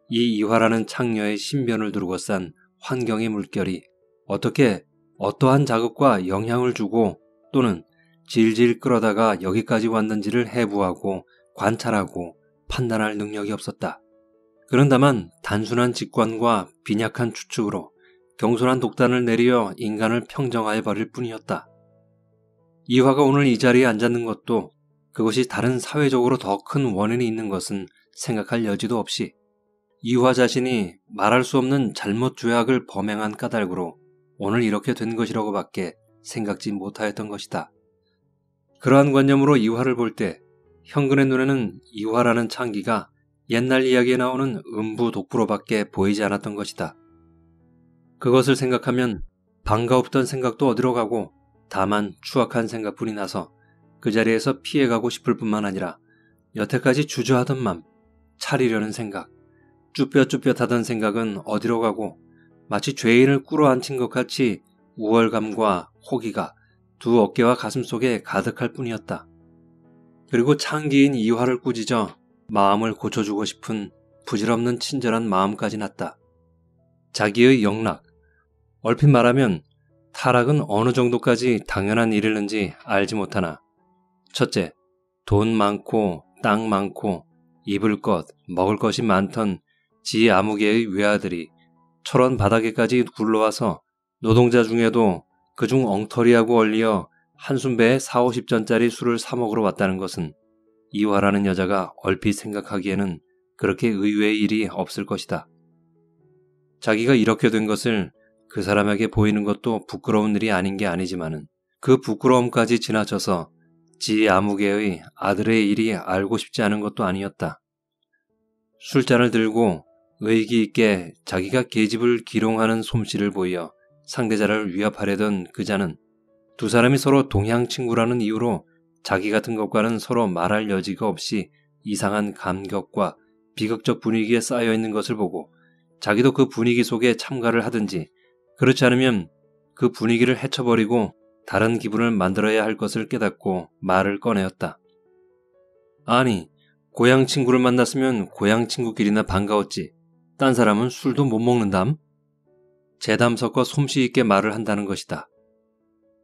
이 이화라는 창녀의 신변을 두르고 싼 환경의 물결이 어떻게 어떠한 자극과 영향을 주고 또는 질질 끌어다가 여기까지 왔는지를 해부하고 관찰하고 판단할 능력이 없었다. 그런 다만 단순한 직관과 빈약한 추측으로 경솔한 독단을 내리어 인간을 평정하여 버릴 뿐이었다. 이화가 오늘 이 자리에 앉았는 것도 그것이 다른 사회적으로 더 큰 원인이 있는 것은 생각할 여지도 없이 이화 자신이 말할 수 없는 잘못 죄악을 범행한 까닭으로 오늘 이렇게 된 것이라고밖에 생각지 못하였던 것이다. 그러한 관념으로 이화를 볼 때 현근의 눈에는 이화라는 창기가 옛날 이야기에 나오는 음부 독부로밖에 보이지 않았던 것이다. 그것을 생각하면 반가웠던 생각도 어디로 가고 다만 추악한 생각뿐이 나서 그 자리에서 피해가고 싶을 뿐만 아니라 여태까지 주저하던 맘, 차리려는 생각, 쭈뼛쭈뼛하던 생각은 어디로 가고 마치 죄인을 꿇어앉힌 것 같이 우월감과 호기가 두 어깨와 가슴 속에 가득할 뿐이었다. 그리고 창기인 이화를 꾸짖어 마음을 고쳐주고 싶은 부질없는 친절한 마음까지 났다. 자기의 영락, 얼핏 말하면 타락은 어느 정도까지 당연한 일이는지 알지 못하나 첫째, 돈 많고 땅 많고 입을 것, 먹을 것이 많던 지 아무개의 외아들이 철원 바닥에까지 굴러와서 노동자 중에도 그중 엉터리하고 얼리어 한순배에 4, 50전짜리 술을 사 먹으러 왔다는 것은 이화라는 여자가 얼핏 생각하기에는 그렇게 의외의 일이 없을 것이다. 자기가 이렇게 된 것을 그 사람에게 보이는 것도 부끄러운 일이 아닌 게 아니지만은 그 부끄러움까지 지나쳐서 지 아무개의 아들의 일이 알고 싶지 않은 것도 아니었다. 술잔을 들고 의기 있게 자기가 계집을 기롱하는 솜씨를 보여 상대자를 위협하려던 그 자는 두 사람이 서로 동향 친구라는 이유로 자기 같은 것과는 서로 말할 여지가 없이 이상한 감격과 비극적 분위기에 쌓여 있는 것을 보고 자기도 그 분위기 속에 참가를 하든지 그렇지 않으면 그 분위기를 헤쳐버리고 다른 기분을 만들어야 할 것을 깨닫고 말을 꺼내었다. 아니, 고향 친구를 만났으면 고향 친구끼리나 반가웠지. 딴 사람은 술도 못 먹는담? 재담 섞어 솜씨 있게 말을 한다는 것이다.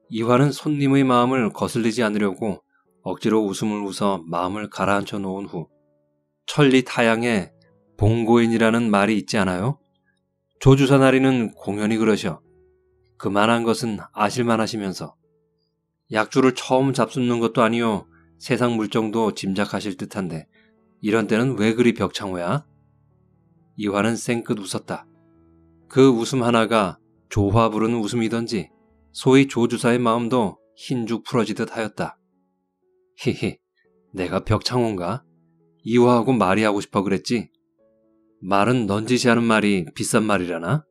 이화는 손님의 마음을 거슬리지 않으려고 억지로 웃음을 웃어 마음을 가라앉혀 놓은 후 천리 타양에 봉고인이라는 말이 있지 않아요? 조주사 나리는 공연히 그러셔. 그만한 것은 아실만 하시면서 약주를 처음 잡숫는 것도 아니요 세상 물정도 짐작하실 듯한데 이런 때는 왜 그리 벽창호야? 이화는 쌩끗 웃었다. 그 웃음 하나가 조화 부르는 웃음이던지 소위 조주사의 마음도 흰죽 풀어지듯 하였다. 히히, 내가 벽창호인가? 이화하고 말이 하고 싶어 그랬지? 말은 넌지시 하는 말이 비싼 말이라나?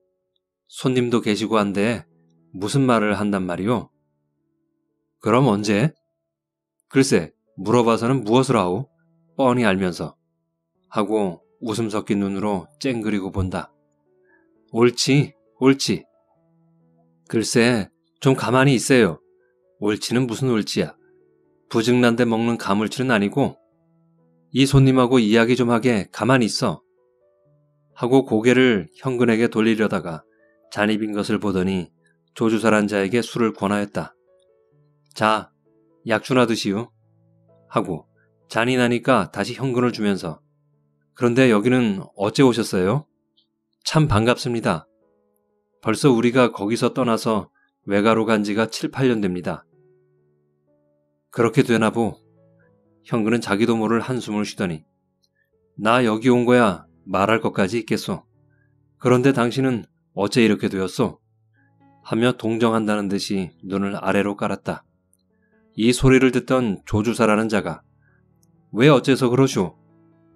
손님도 계시고 한데 무슨 말을 한단 말이오? 그럼 언제? 글쎄, 물어봐서는 무엇을 하오? 뻔히 알면서. 하고 웃음 섞인 눈으로 쨍그리고 본다. 옳지, 옳지. 글쎄, 좀 가만히 있어요. 옳지는 무슨 옳지야. 부증난데 먹는 가물치는 아니고, 이 손님하고 이야기 좀 하게 가만히 있어. 하고 고개를 현근에게 돌리려다가 빈 것을 보더니 조주사란 자에게 술을 권하였다. 자, 약주나 드시오. 하고 잔이 나니까 다시 현금을 주면서 그런데 여기는 어째 오셨어요? 참 반갑습니다. 벌써 우리가 거기서 떠나서 외가로 간 지가 7, 8년 됩니다. 그렇게 되나 보. 현근은 자기도 모를 한숨을 쉬더니 나 여기 온 거야 말할 것까지 있겠소. 그런데 당신은 어째 이렇게 되었소? 하며 동정한다는 듯이 눈을 아래로 깔았다. 이 소리를 듣던 조주사라는 자가 왜 어째서 그러쇼?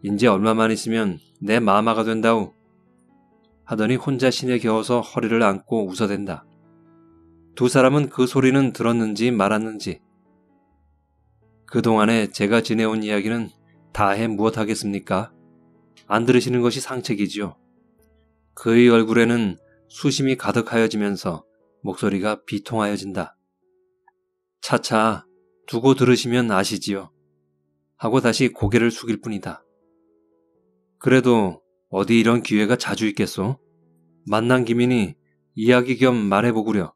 인제 얼마만 있으면 내 마마가 된다우. 하더니 혼자 신에 겨워서 허리를 안고 웃어댄다. 두 사람은 그 소리는 들었는지 말았는지 그동안에 제가 지내온 이야기는 다 해 무엇하겠습니까? 안 들으시는 것이 상책이지요. 그의 얼굴에는 수심이 가득하여지면서 목소리가 비통하여진다. 차차 두고 들으시면 아시지요. 하고 다시 고개를 숙일 뿐이다. 그래도 어디 이런 기회가 자주 있겠소? 만난 김이니 이야기 겸 말해보구려.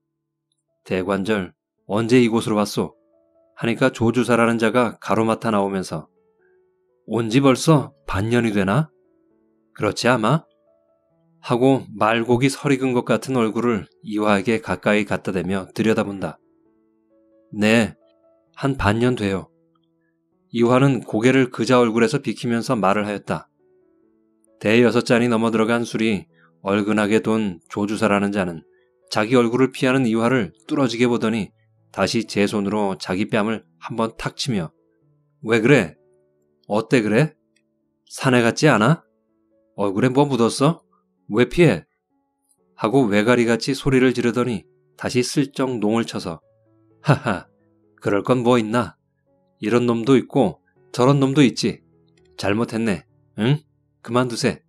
대관절 언제 이곳으로 왔소? 하니까 조주사라는 자가 가로맡아 나오면서 온 지 벌써 반년이 되나? 그렇지 아마? 하고 말고기 설익은 것 같은 얼굴을 이화에게 가까이 갖다 대며 들여다본다. 네, 한 반년 돼요. 이화는 고개를 그자 얼굴에서 비키면서 말을 하였다. 대여섯 잔이 넘어 들어간 술이 얼근하게 돈 조주사라는 자는 자기 얼굴을 피하는 이화를 뚫어지게 보더니 다시 제 손으로 자기 뺨을 한번 탁 치며 왜 그래? 어때 그래? 사내 같지 않아? 얼굴에 뭐 묻었어? 왜 피해? 하고 외가리같이 소리를 지르더니 다시 슬쩍 농을 쳐서 하하 그럴 건 뭐 있나? 이런 놈도 있고 저런 놈도 있지. 잘못했네. 응? 그만두세.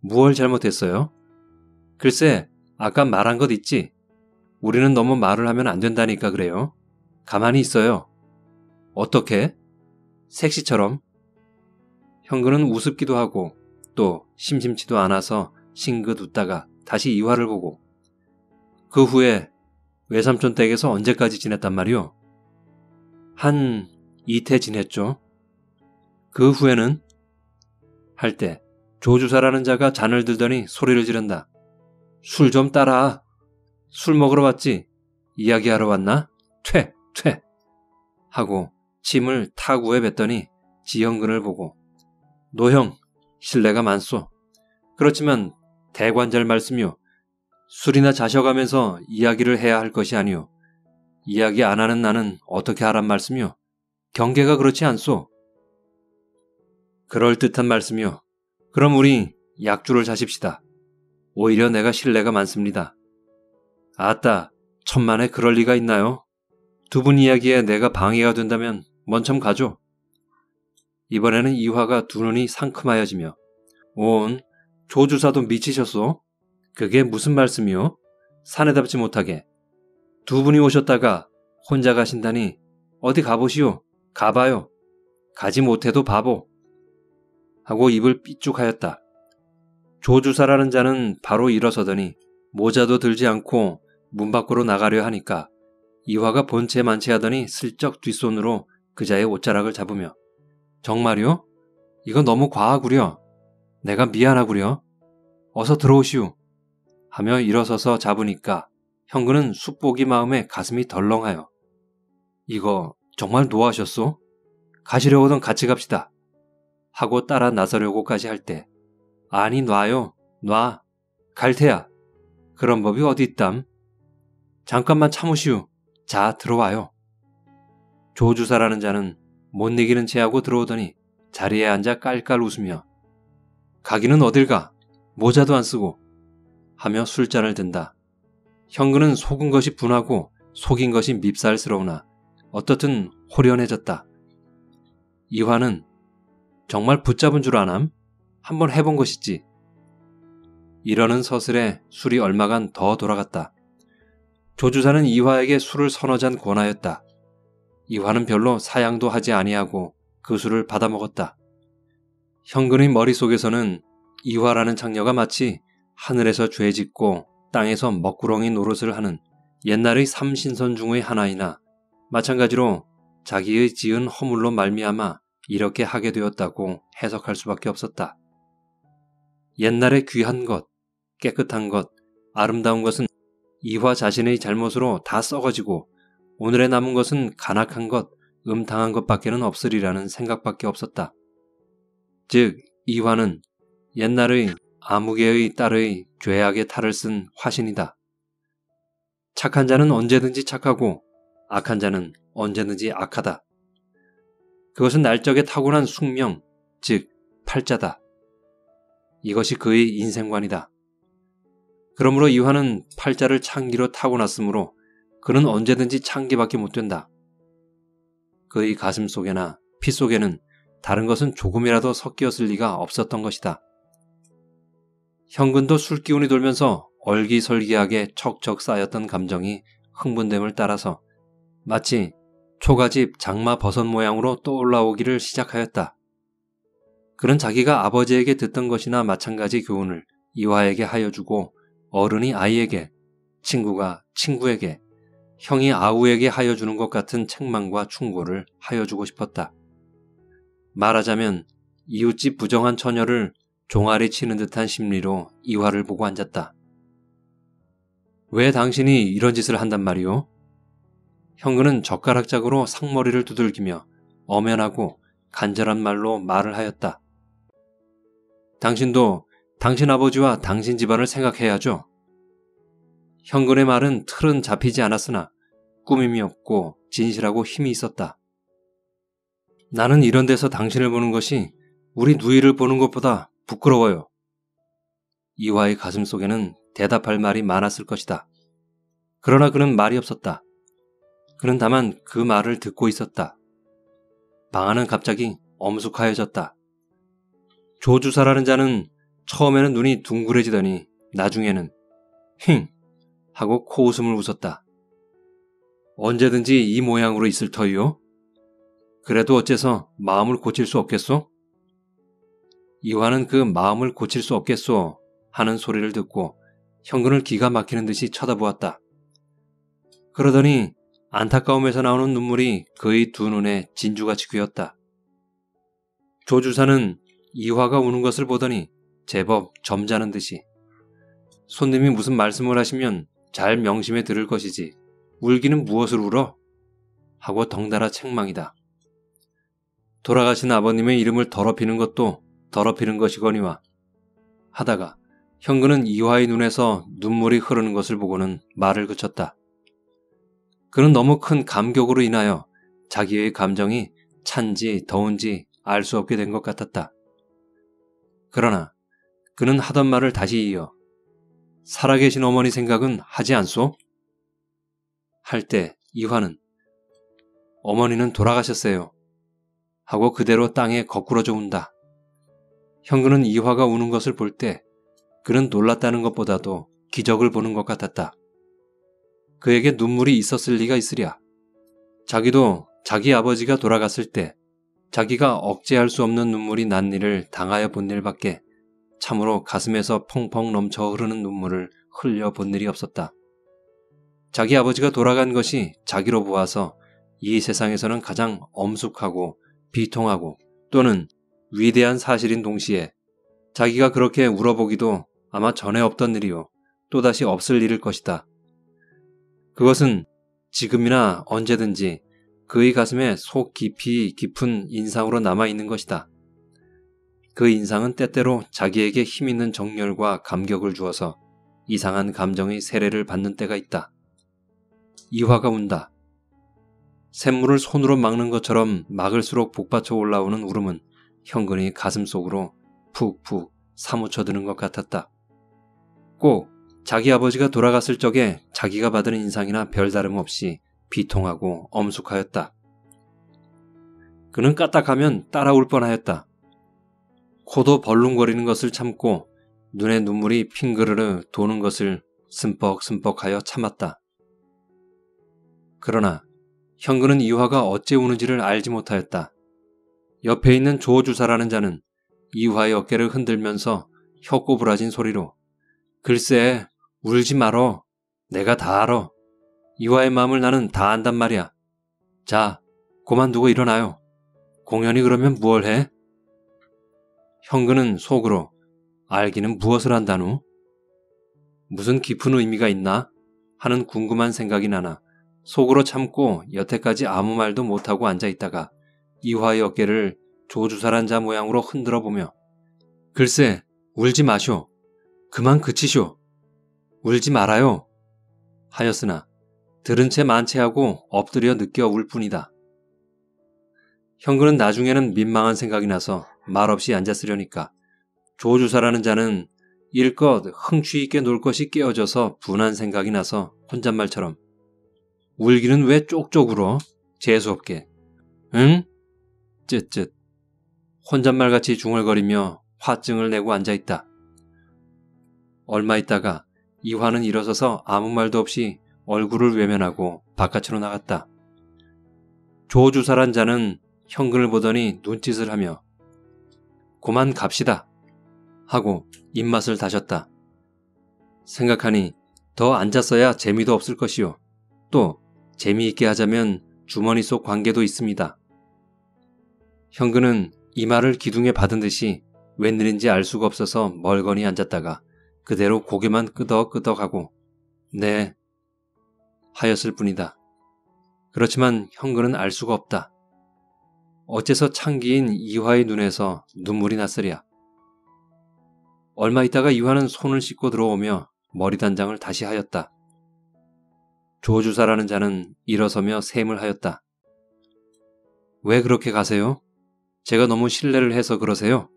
무얼 잘못했어요? 글쎄, 아까 말한 것 있지. 우리는 너무 말을 하면 안 된다니까 그래요. 가만히 있어요. 어떻게? 섹시처럼. 형근은 우습기도 하고 또 심심치도 않아서 싱긋 웃다가 다시 이화를 보고 그 후에 외삼촌 댁에서 언제까지 지냈단 말이오? 한 이태 지냈죠. 그 후에는 할 때 조주사라는 자가 잔을 들더니 소리를 지른다. 술 좀 따라. 술 먹으러 왔지. 이야기하러 왔나? 퇴, 퇴. 하고 침을 타구에 뱉더니 지형근을 보고 노형 신뢰가 많소. 그렇지만 대관절 말씀이요. 술이나 자셔가면서 이야기를 해야 할 것이 아니오. 이야기 안 하는 나는 어떻게 하란 말씀이요? 경계가 그렇지 않소. 그럴듯한 말씀이요. 그럼 우리 약주를 자십시다. 오히려 내가 신뢰가 많습니다. 아따, 천만에 그럴 리가 있나요? 두 분 이야기에 내가 방해가 된다면 먼저 가죠. 이번에는 이화가 두 눈이 상큼하여지며 온 조주사도 미치셨소? 그게 무슨 말씀이요? 사내답지 못하게 두 분이 오셨다가 혼자 가신다니 어디 가보시오. 가봐요. 가지 못해도 바보. 하고 입을 삐죽하였다. 조주사라는 자는 바로 일어서더니 모자도 들지 않고 문 밖으로 나가려 하니까 이화가 본체 만취하더니 슬쩍 뒷손으로 그자의 옷자락을 잡으며 정말요? 이거 너무 과하구려. 내가 미안하구려. 어서 들어오시오. 하며 일어서서 잡으니까 형근은 숲보기 마음에 가슴이 덜렁하여 이거 정말 노하셨소? 가시려고든 같이 갑시다. 하고 따라 나서려고까지 할 때 아니 놔요. 놔. 갈 테야. 그런 법이 어디 있담? 잠깐만 참으시오. 자 들어와요. 조주사라는 자는 못 이기는 체하고 들어오더니 자리에 앉아 깔깔 웃으며 가기는 어딜 가? 모자도 안 쓰고 하며 술잔을 든다. 형근은 속은 것이 분하고 속인 것이 밉살스러우나 어떻든 호련해졌다. 이화는 정말 붙잡은 줄 아남? 한번 해본 것이지. 이러는 서슬에 술이 얼마간 더 돌아갔다. 조주사는 이화에게 술을 서너 잔 권하였다. 이화는 별로 사양도 하지 아니하고 그 술을 받아 먹었다. 형근의 머릿속에서는 이화라는 장녀가 마치 하늘에서 죄짓고 땅에서 먹구렁이 노릇을 하는 옛날의 삼신선 중의 하나이나 마찬가지로 자기의 지은 허물로 말미암아 이렇게 하게 되었다고 해석할 수밖에 없었다. 옛날에 귀한 것, 깨끗한 것, 아름다운 것은 이화 자신의 잘못으로 다 썩어지고 오늘에 남은 것은 간악한 것, 음탕한 것밖에는 없으리라는 생각밖에 없었다. 즉, 이화는 옛날의 아무개의 딸의 죄악의 탈을 쓴 화신이다. 착한 자는 언제든지 착하고 악한 자는 언제든지 악하다. 그것은 날적에 타고난 숙명, 즉 팔자다. 이것이 그의 인생관이다. 그러므로 이화는 팔자를 창기로 타고났으므로 그는 언제든지 창기밖에 못 된다. 그의 가슴 속에나 피 속에는 다른 것은 조금이라도 섞였을 리가 없었던 것이다. 현근도 술기운이 돌면서 얼기설기하게 척척 쌓였던 감정이 흥분됨을 따라서 마치 초가집 장마 버섯 모양으로 떠올라오기를 시작하였다. 그는 자기가 아버지에게 듣던 것이나 마찬가지 교훈을 이화에게 하여주고 어른이 아이에게, 친구가 친구에게, 형이 아우에게 하여주는 것 같은 책망과 충고를 하여주고 싶었다. 말하자면 이웃집 부정한 처녀를 종아리 치는 듯한 심리로 이화를 보고 앉았다. 왜 당신이 이런 짓을 한단 말이오? 형근은 젓가락짝으로 상머리를 두들기며 엄연하고 간절한 말로 말을 하였다. 당신도 당신 아버지와 당신 집안을 생각해야죠. 형근의 말은 틀은 잡히지 않았으나 꾸밈이 없고 진실하고 힘이 있었다. 나는 이런 데서 당신을 보는 것이 우리 누이를 보는 것보다 부끄러워요. 이화의 가슴 속에는 대답할 말이 많았을 것이다. 그러나 그는 말이 없었다. 그는 다만 그 말을 듣고 있었다. 방 안은 갑자기 엄숙하여졌다. 조주사라는 자는 처음에는 눈이 둥그레지더니 나중에는 힝 하고 코웃음을 웃었다. 언제든지 이 모양으로 있을 터이요? 그래도 어째서 마음을 고칠 수 없겠소? 이화는 그 마음을 고칠 수 없겠소 하는 소리를 듣고 현근을 기가 막히는 듯이 쳐다보았다. 그러더니 안타까움에서 나오는 눈물이 그의 두 눈에 진주같이 귀었다. 조 주사는 이화가 우는 것을 보더니 제법 점잖은 듯이 손님이 무슨 말씀을 하시면 잘 명심해 들을 것이지 울기는 무엇을 울어? 하고 덩달아 책망이다. 돌아가신 아버님의 이름을 더럽히는 것도 더럽히는 것이거니와 하다가 현근은 이화의 눈에서 눈물이 흐르는 것을 보고는 말을 그쳤다. 그는 너무 큰 감격으로 인하여 자기의 감정이 찬지 더운지 알 수 없게 된 것 같았다. 그러나 그는 하던 말을 다시 이어 살아계신 어머니 생각은 하지 않소? 할 때 이화는 어머니는 돌아가셨어요. 하고 그대로 땅에 거꾸러져 운다. 형근은 이화가 우는 것을 볼 때 그는 놀랐다는 것보다도 기적을 보는 것 같았다. 그에게 눈물이 있었을 리가 있으랴. 자기도 자기 아버지가 돌아갔을 때 자기가 억제할 수 없는 눈물이 난 일을 당하여 본 일밖에 참으로 가슴에서 펑펑 넘쳐 흐르는 눈물을 흘려 본 일이 없었다. 자기 아버지가 돌아간 것이 자기로 보아서 이 세상에서는 가장 엄숙하고 비통하고 또는 위대한 사실인 동시에 자기가 그렇게 울어보기도 아마 전에 없던 일이요. 또다시 없을 일일 것이다. 그것은 지금이나 언제든지 그의 가슴에 속 깊이 깊은 인상으로 남아있는 것이다. 그 인상은 때때로 자기에게 힘있는 정열과 감격을 주어서 이상한 감정의 세례를 받는 때가 있다. 이화가 운다. 샘물을 손으로 막는 것처럼 막을수록 복받쳐 올라오는 울음은 현근이 가슴 속으로 푹푹 사무쳐드는 것 같았다. 꼭 자기 아버지가 돌아갔을 적에 자기가 받은 인상이나 별다름 없이 비통하고 엄숙하였다. 그는 까딱하면 따라올 뻔하였다. 코도 벌lun거리는 것을 참고 눈에 눈물이 핑그르르 도는 것을 슴뻑슴뻑하여 참았다. 그러나 현근은 이화가 어째 우는지를 알지 못하였다. 옆에 있는 조주사라는 자는 이화의 어깨를 흔들면서 혀꼬부라진 소리로 글쎄 울지 말어 내가 다 알아 이화의 마음을 나는 다 안단 말이야 자 그만두고 일어나요 공연이 그러면 무얼 해? 현근은 속으로 알기는 무엇을 한다누? 무슨 깊은 의미가 있나? 하는 궁금한 생각이 나나 속으로 참고 여태까지 아무 말도 못하고 앉아있다가 이화의 어깨를 조주사란 자 모양으로 흔들어 보며 글쎄 울지 마쇼. 그만 그치쇼. 울지 말아요. 하였으나 들은 채 만체하고 엎드려 느껴 울 뿐이다. 현근은 나중에는 민망한 생각이 나서 말없이 앉았으려니까 조주사라는 자는 일껏 흥취 있게 놀 것이 깨어져서 분한 생각이 나서 혼잣말처럼 울기는 왜 쪽쪽 울어? 재수없게. 응? 쯧쯧. 혼잣말같이 중얼거리며 화증을 내고 앉아있다. 얼마 있다가 이화는 일어서서 아무 말도 없이 얼굴을 외면하고 바깥으로 나갔다. 조주사란 자는 현근을 보더니 눈짓을 하며 고만 갑시다 하고 입맛을 다셨다. 생각하니 더 앉았어야 재미도 없을 것이요. 또 재미있게 하자면 주머니 속 관계도 있습니다. 현근은 이 말을 기둥에 받은 듯이 웬일인지 알 수가 없어서 멀거니 앉았다가 그대로 고개만 끄덕끄덕하고 네 하였을 뿐이다. 그렇지만 형근은 알 수가 없다. 어째서 창기인 이화의 눈에서 눈물이 났으랴. 얼마 있다가 이화는 손을 씻고 들어오며 머리 단장을 다시 하였다. 조주사라는 자는 일어서며 셈을 하였다. 왜 그렇게 가세요? 제가 너무 신뢰를 해서 그러세요?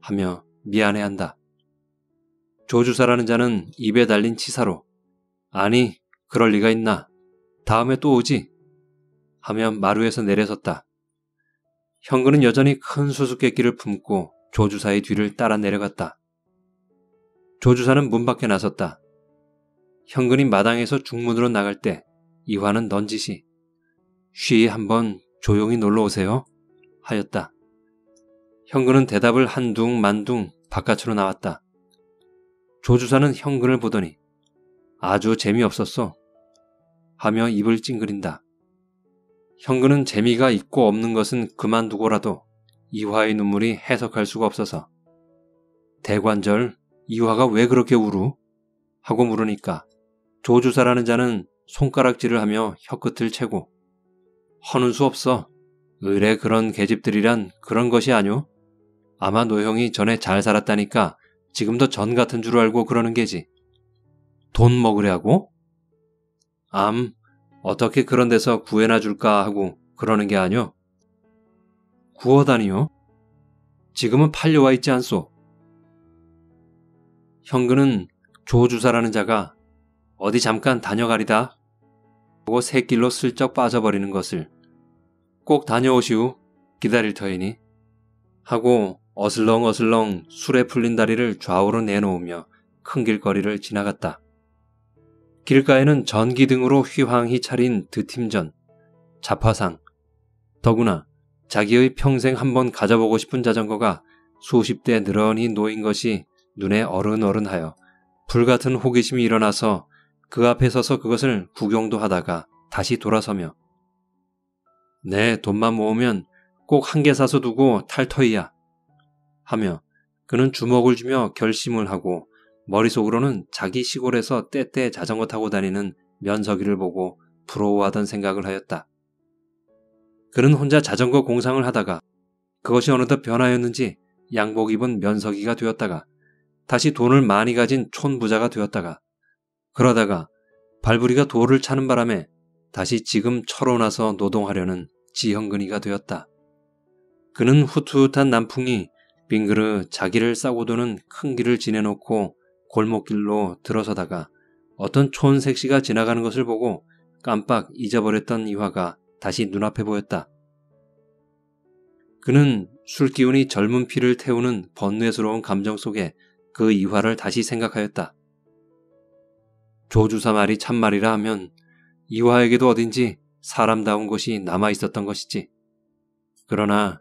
하며 미안해한다. 조주사라는 자는 입에 달린 치사로 아니 그럴 리가 있나 다음에 또 오지 하며 마루에서 내려섰다. 형근은 여전히 큰 수수께끼를 품고 조주사의 뒤를 따라 내려갔다. 조주사는 문 밖에 나섰다. 현근이 마당에서 중문으로 나갈 때 이화는 넌지시 쉬 한번 조용히 놀러 오세요 하였다. 현근은 대답을 한둥 만둥 바깥으로 나왔다. 조주사는 현근을 보더니 아주 재미없었어 하며 입을 찡그린다. 현근은 재미가 있고 없는 것은 그만두고라도 이화의 눈물이 해석할 수가 없어서 대관절 이화가 왜 그렇게 울우? 하고 물으니까 조주사라는 자는 손가락질을 하며 혀끝을 채고 허는 수 없어. 의뢰 그런 계집들이란 그런 것이 아뇨? 아마 노형이 전에 잘 살았다니까 지금도 전 같은 줄 알고 그러는 게지. 돈 먹으려고? 암, 어떻게 그런 데서 구해나 줄까 하고 그러는 게 아뇨? 구워다니요? 지금은 팔려와 있지 않소. 현근은 조주사라는 자가 어디 잠깐 다녀가리다 하고 새길로 슬쩍 빠져버리는 것을 꼭 다녀오시오 기다릴 터이니 하고 어슬렁어슬렁 술에 풀린 다리를 좌우로 내놓으며 큰 길거리를 지나갔다. 길가에는 전기등으로 휘황히 차린 드팀전, 자파상, 더구나 자기의 평생 한번 가져보고 싶은 자전거가 수십 대 늘어니 놓인 것이 눈에 어른어른하여 불같은 호기심이 일어나서 그 앞에 서서 그것을 구경도 하다가 다시 돌아서며 내 돈만 모으면 꼭 한 개 사서 두고 탈 터이야 하며 그는 주먹을 주며 결심을 하고 머릿속으로는 자기 시골에서 때때 자전거 타고 다니는 면석이를 보고 부러워하던 생각을 하였다. 그는 혼자 자전거 공상을 하다가 그것이 어느덧 변하였는지 양복 입은 면석이가 되었다가 다시 돈을 많이 가진 촌부자가 되었다가 그러다가 발부리가 돌을 차는 바람에 다시 지금 철어나서 노동하려는 지형근이가 되었다. 그는 후투한 남풍이 빙그르 자기를 싸고 도는 큰 길을 지내놓고 골목길로 들어서다가 어떤 촌색시가 지나가는 것을 보고 깜빡 잊어버렸던 이화가 다시 눈앞에 보였다. 그는 술 기운이 젊은 피를 태우는 번뇌스러운 감정 속에 그 이화를 다시 생각하였다. 조주사 말이 참말이라 하면 이화에게도 어딘지 사람다운 것이 남아 있었던 것이지. 그러나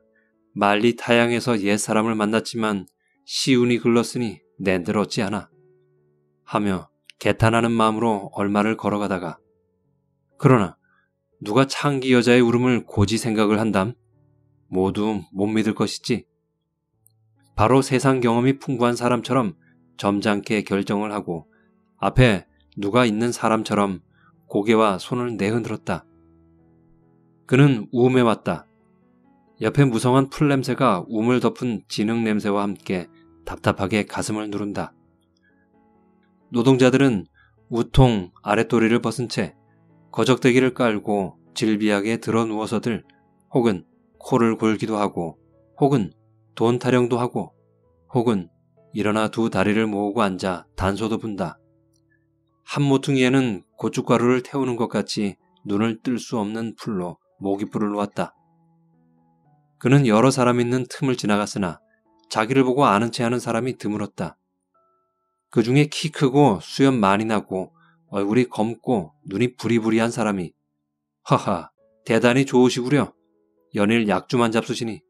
말리 타양에서 옛 사람을 만났지만 시운이 글렀으니 낸들 어찌 하나. 하며 개탄하는 마음으로 얼마를 걸어가다가 그러나 누가 창기 여자의 울음을 고지 생각을 한담? 모두 못 믿을 것이지. 바로 세상 경험이 풍부한 사람처럼 점잖게 결정을 하고 앞에 누가 있는 사람처럼 고개와 손을 내흔들었다. 그는 우음에 왔다. 옆에 무성한 풀 냄새가 우물 덮은 진흙 냄새와 함께 답답하게 가슴을 누른다. 노동자들은 우통 아랫도리를 벗은 채 거적대기를 깔고 질비하게 들어 누워서들 혹은 코를 골기도 하고 혹은 돈 타령도 하고 혹은 일어나 두 다리를 모으고 앉아 단소도 분다. 한 모퉁이에는 고춧가루를 태우는 것 같이 눈을 뜰 수 없는 풀로 모기불을 놓았다. 그는 여러 사람 있는 틈을 지나갔으나 자기를 보고 아는 체 하는 사람이 드물었다. 그 중에 키 크고 수염 많이 나고 얼굴이 검고 눈이 부리부리한 사람이 하하 대단히 좋으시구려. 연일 약주만 잡수시니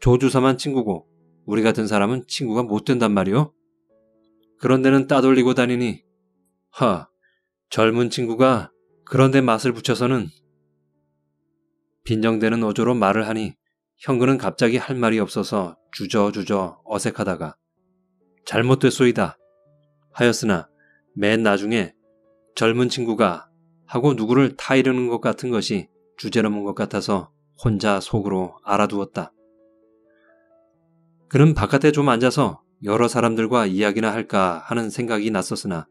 조주사만 친구고 우리 같은 사람은 친구가 못 된단 말이오. 그런 데는 따돌리고 다니니 하, 젊은 친구가 그런 데 맛을 붙여서는 빈정대는 어조로 말을 하니 형근은 갑자기 할 말이 없어서 주저주저 어색하다가 잘못됐소이다 하였으나 맨 나중에 젊은 친구가 하고 누구를 타이르는 것 같은 것이 주제넘은 것 같아서 혼자 속으로 알아두었다. 그는 바깥에 좀 앉아서 여러 사람들과 이야기나 할까 하는 생각이 났었으나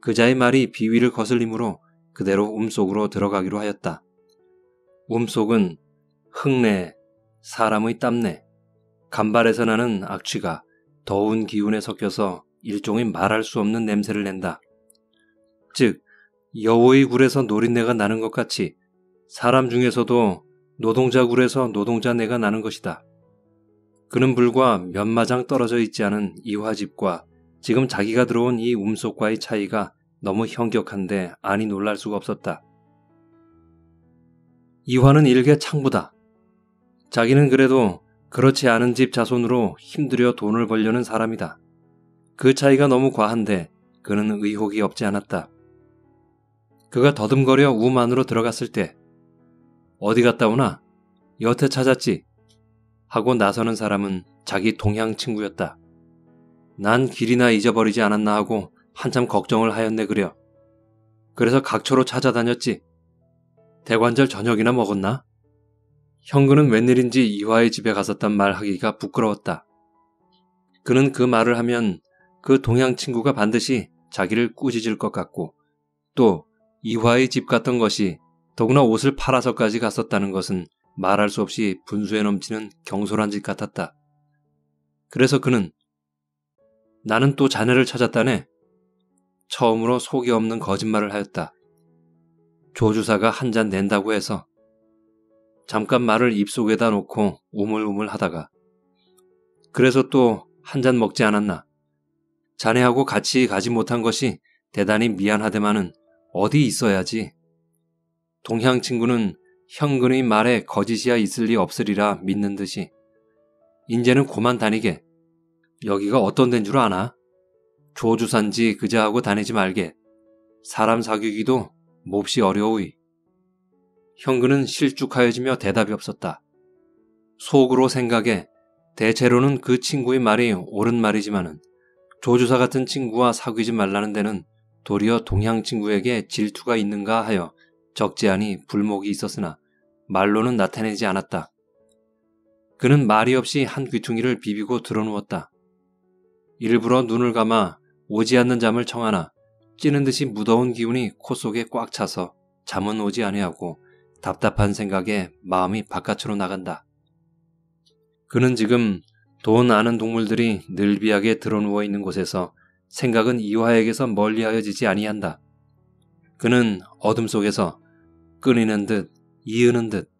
그자의 말이 비위를 거슬리므로 그대로 움속으로 들어가기로 하였다. 움속은 흙내, 사람의 땀내, 간발에서 나는 악취가 더운 기운에 섞여서 일종의 말할 수 없는 냄새를 낸다. 즉, 여우의 굴에서 노린내가 나는 것 같이 사람 중에서도 노동자 굴에서 노동자 내가 나는 것이다. 그는 불과 몇 마장 떨어져 있지 않은 이화집과 지금 자기가 들어온 이 움속과의 차이가 너무 현격한데 아니 놀랄 수가 없었다. 이화는 일개 창부다. 자기는 그래도 그렇지 않은 집 자손으로 힘들여 돈을 벌려는 사람이다. 그 차이가 너무 과한데 그는 의혹이 없지 않았다. 그가 더듬거려 움 안으로 들어갔을 때 어디 갔다 오나? 여태 찾았지? 하고 나서는 사람은 자기 동향 친구였다. 난 길이나 잊어버리지 않았나 하고 한참 걱정을 하였네 그려. 그래서 각초로 찾아다녔지. 대관절 저녁이나 먹었나? 형근은 웬일인지 이화의 집에 갔었단 말 하기가 부끄러웠다. 그는 그 말을 하면 그 동양 친구가 반드시 자기를 꾸짖을 것 같고 또 이화의 집 갔던 것이 더구나 옷을 팔아서까지 갔었다는 것은 말할 수 없이 분수에 넘치는 경솔한 짓 같았다. 그래서 그는 나는 또 자네를 찾았다네. 처음으로 속이 없는 거짓말을 하였다. 조주사가 한 잔 낸다고 해서 잠깐 말을 입속에다 놓고 우물우물 하다가 그래서 또 한 잔 먹지 않았나. 자네하고 같이 가지 못한 것이 대단히 미안하대만은 어디 있어야지. 동향 친구는 형근의 말에 거짓이야 있을 리 없으리라 믿는 듯이 인제는 고만 다니게. 여기가 어떤 데인 줄 아나? 조주산지 그자하고 다니지 말게. 사람 사귀기도 몹시 어려우이. 형근은 실쭉하여지며 대답이 없었다. 속으로 생각해 대체로는 그 친구의 말이 옳은 말이지만은 조주사 같은 친구와 사귀지 말라는 데는 도리어 동양 친구에게 질투가 있는가 하여 적지 않이 불목이 있었으나 말로는 나타내지 않았다. 그는 말이 없이 한 귀퉁이를 비비고 드러누웠다. 일부러 눈을 감아 오지 않는 잠을 청하나 찌는 듯이 무더운 기운이 코 속에 꽉 차서 잠은 오지 아니하고 답답한 생각에 마음이 바깥으로 나간다. 그는 지금 돈 아는 동물들이 늘비하게 드러누워 있는 곳에서 생각은 이화에게서 멀리하여지지 아니한다. 그는 어둠 속에서 끊이는 듯, 이으는 듯,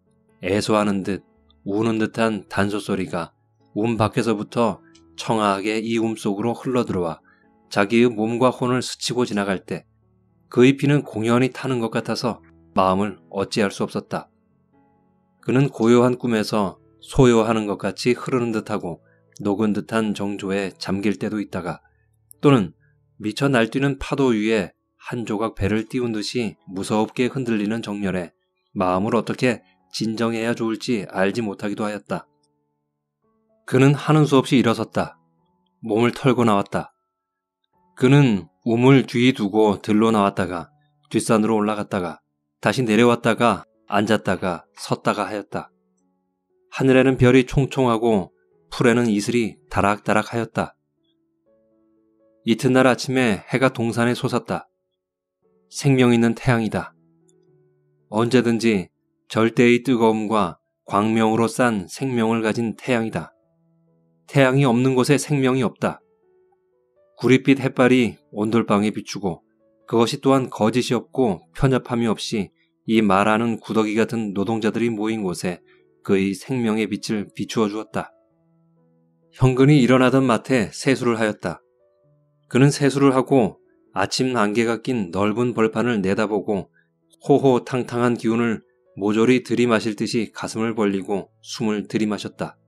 애소하는 듯, 우는 듯한 단소 소리가 움 밖에서부터 청아하게 이 움 속으로 흘러들어와 자기의 몸과 혼을 스치고 지나갈 때 그의 피는 공연히 타는 것 같아서 마음을 어찌할 수 없었다. 그는 고요한 꿈에서 소요하는 것 같이 흐르는 듯하고 녹은 듯한 정조에 잠길 때도 있다가 또는 미쳐 날뛰는 파도 위에 한 조각 배를 띄운 듯이 무섭게 흔들리는 정열에 마음을 어떻게 진정해야 좋을지 알지 못하기도 하였다. 그는 하는 수 없이 일어섰다. 몸을 털고 나왔다. 그는 우물 뒤 두고 들러 나왔다가 뒷산으로 올라갔다가 다시 내려왔다가 앉았다가 섰다가 하였다. 하늘에는 별이 총총하고 풀에는 이슬이 다락다락 하였다. 이튿날 아침에 해가 동산에 솟았다. 생명 있는 태양이다. 언제든지 절대의 뜨거움과 광명으로 싼 생명을 가진 태양이다. 태양이 없는 곳에 생명이 없다. 구릿빛 햇발이 온돌방에 비추고 그것이 또한 거짓이 없고 편협함이 없이 이 말하는 구더기 같은 노동자들이 모인 곳에 그의 생명의 빛을 비추어 주었다. 현근이 일어나던 마트에 세수를 하였다. 그는 세수를 하고 아침 안개가 낀 넓은 벌판을 내다보고 호호탕탕한 기운을 모조리 들이마실 듯이 가슴을 벌리고 숨을 들이마셨다.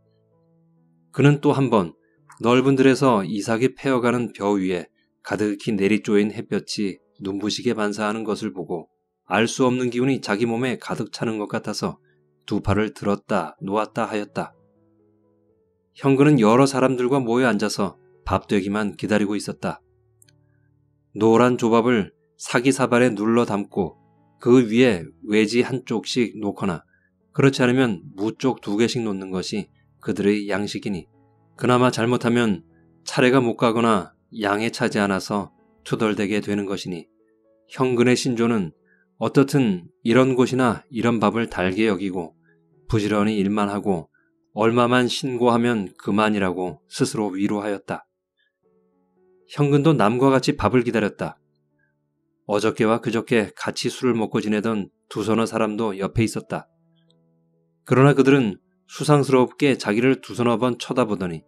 그는 또 한 번 넓은 들에서 이삭이 패어가는 벼 위에 가득히 내리쪼인 햇볕이 눈부시게 반사하는 것을 보고 알 수 없는 기운이 자기 몸에 가득 차는 것 같아서 두 팔을 들었다 놓았다 하였다. 형근은 여러 사람들과 모여 앉아서 밥 되기만 기다리고 있었다. 노란 조밥을 사기사발에 눌러 담고 그 위에 외지 한쪽씩 놓거나 그렇지 않으면 무쪽 두 개씩 놓는 것이 그들의 양식이니 그나마 잘못하면 차례가 못 가거나 양에 차지 않아서 투덜대게 되는 것이니 형근의 신조는 어떻든 이런 곳이나 이런 밥을 달게 여기고 부지런히 일만 하고 얼마만 신고하면 그만이라고 스스로 위로하였다. 현근도 남과 같이 밥을 기다렸다. 어저께와 그저께 같이 술을 먹고 지내던 두 서너 사람도 옆에 있었다. 그러나 그들은 수상스럽게 자기를 두 서너 번 쳐다보더니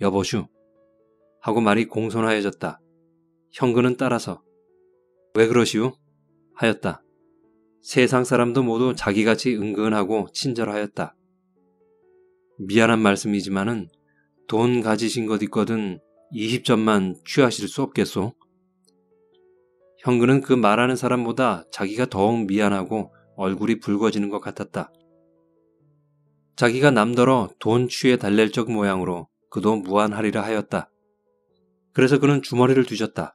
여보슈 하고 말이 공손하여졌다. 현근은 따라서 왜 그러시오? 하였다. 세상 사람도 모두 자기같이 은근하고 친절하였다. 미안한 말씀이지만은 돈 가지신 것 있거든 20점만 취하실 수 없겠소? 형근은 그 말하는 사람보다 자기가 더욱 미안하고 얼굴이 붉어지는 것 같았다. 자기가 남더러 돈 취해 달랠 적 모양으로 그도 무한하리라 하였다. 그래서 그는 주머니를 뒤졌다.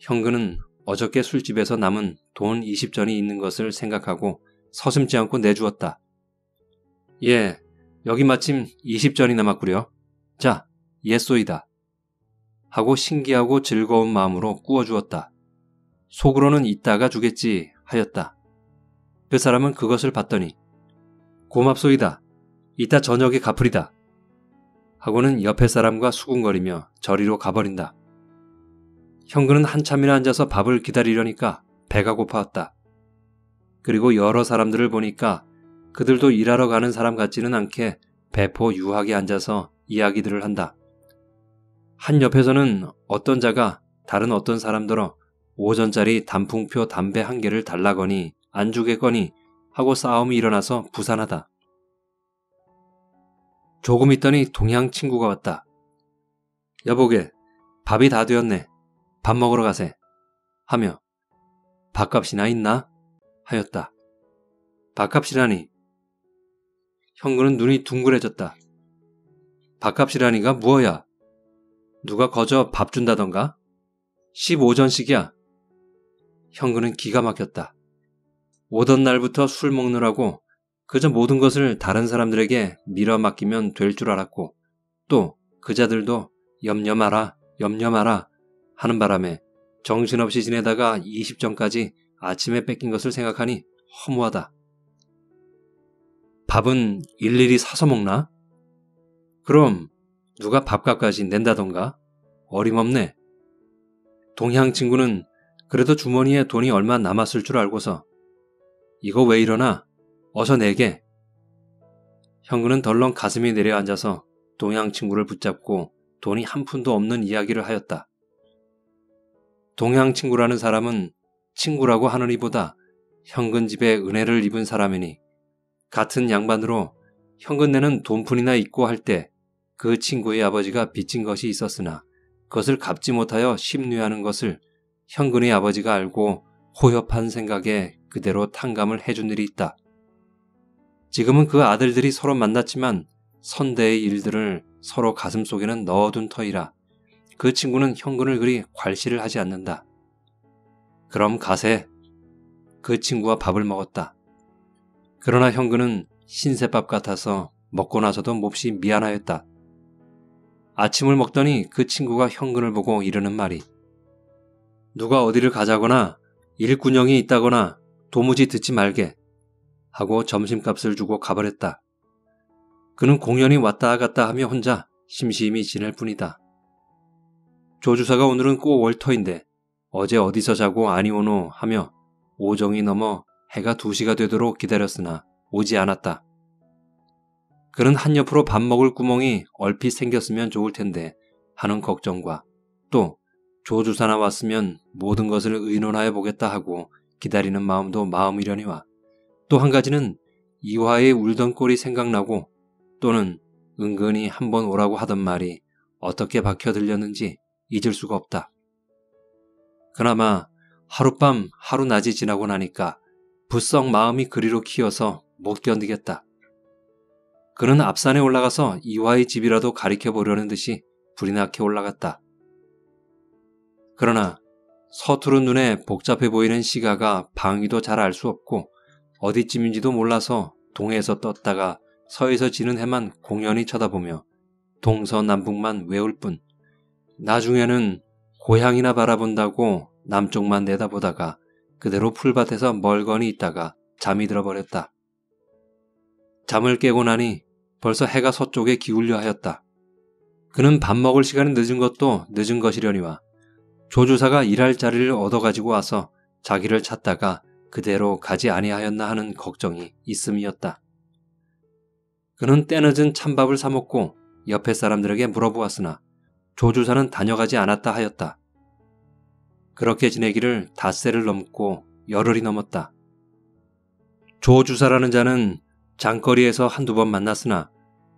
형근은 어저께 술집에서 남은 돈 20전이 있는 것을 생각하고 서슴지 않고 내주었다. 예, 여기 마침 20전이 남았구려. 자, 예쏘이다. 하고 신기하고 즐거운 마음으로 꾸어주었다. 속으로는 이따가 주겠지 하였다. 그 사람은 그것을 봤더니 고맙소이다. 이따 저녁에 갚으리다. 하고는 옆에 사람과 수군거리며 저리로 가버린다. 형근은 한참이나 앉아서 밥을 기다리려니까 배가 고파왔다. 그리고 여러 사람들을 보니까 그들도 일하러 가는 사람 같지는 않게 배포 유하게 앉아서 이야기들을 한다. 한 옆에서는 어떤 자가 다른 어떤 사람들어 오전짜리 단풍표 담배 한 개를 달라거니 안 주겠거니 하고 싸움이 일어나서 부산하다. 조금 있더니 동양 친구가 왔다. 여보게, 밥이 다 되었네. 밥 먹으러 가세. 하며 밥값이나 있나? 하였다. 밥값이라니. 형근은 눈이 둥그레졌다. 밥값이라니가 무엇야? 누가 거저 밥 준다던가? 15전씩이야. 형근은 기가 막혔다. 오던 날부터 술 먹느라고 그저 모든 것을 다른 사람들에게 밀어 맡기면 될 줄 알았고 또 그자들도 염려 마라, 염려 마라 하는 바람에 정신없이 지내다가 20전까지 아침에 뺏긴 것을 생각하니 허무하다. 밥은 일일이 사서 먹나? 그럼 누가 밥값까지 낸다던가? 어림없네. 동향 친구는 그래도 주머니에 돈이 얼마 남았을 줄 알고서 이거 왜 이러나? 어서 내게. 형구는 덜렁 가슴이 내려앉아서 동양 친구를 붙잡고 돈이 한 푼도 없는 이야기를 하였다. 동양 친구라는 사람은 친구라고 하느니보다 현근 집에 은혜를 입은 사람이니 같은 양반으로 현근내는 돈푼이나 있고 할 때 그 친구의 아버지가 빚진 것이 있었으나 그것을 갚지 못하여 심뇌하는 것을 현근의 아버지가 알고 호협한 생각에 그대로 탕감을 해준 일이 있다. 지금은 그 아들들이 서로 만났지만 선대의 일들을 서로 가슴속에는 넣어둔 터이라 그 친구는 현근을 그리 괄시를 하지 않는다. 그럼 가세. 그 친구와 밥을 먹었다. 그러나 현근은 신세밥 같아서 먹고 나서도 몹시 미안하였다. 아침을 먹더니 그 친구가 현근을 보고 이르는 말이 누가 어디를 가자거나 일꾼형이 있다거나 도무지 듣지 말게 하고 점심값을 주고 가버렸다. 그는 공연히 왔다 갔다 하며 혼자 심심히 지낼 뿐이다. 조주사가 오늘은 꼭 월터인데 어제 어디서 자고 아니 오노 하며 오정이 넘어 해가 2시가 되도록 기다렸으나 오지 않았다. 그는 한 옆으로 밥 먹을 구멍이 얼핏 생겼으면 좋을 텐데 하는 걱정과 또 조주사나 왔으면 모든 것을 의논하여 보겠다 하고 기다리는 마음도 마음이려니와 또 한 가지는 이화의 울던 꼴이 생각나고 또는 은근히 한번 오라고 하던 말이 어떻게 박혀 들렸는지 잊을 수가 없다. 그나마 하룻밤 하루낮이 지나고 나니까 부쩍 마음이 그리로 키어서 못 견디겠다. 그는 앞산에 올라가서 이화의 집이라도 가리켜 보려는 듯이 불이 나게 올라갔다. 그러나 서투른 눈에 복잡해 보이는 시가가 방위도 잘 알 수 없고 어디쯤인지도 몰라서 동해에서 떴다가 서에서 지는 해만 공연히 쳐다보며 동서남북만 외울 뿐 나중에는 고향이나 바라본다고 남쪽만 내다보다가 그대로 풀밭에서 멀거니 있다가 잠이 들어버렸다. 잠을 깨고 나니 벌써 해가 서쪽에 기울려 하였다. 그는 밥 먹을 시간이 늦은 것도 늦은 것이려니와 조주사가 일할 자리를 얻어가지고 와서 자기를 찾다가 그대로 가지 아니하였나 하는 걱정이 있음이었다. 그는 때늦은 찬밥을 사먹고 옆에 사람들에게 물어보았으나 조주사는 다녀가지 않았다 하였다. 그렇게 지내기를 닷새를 넘고 열흘이 넘었다. 조주사라는 자는 장거리에서 한두 번 만났으나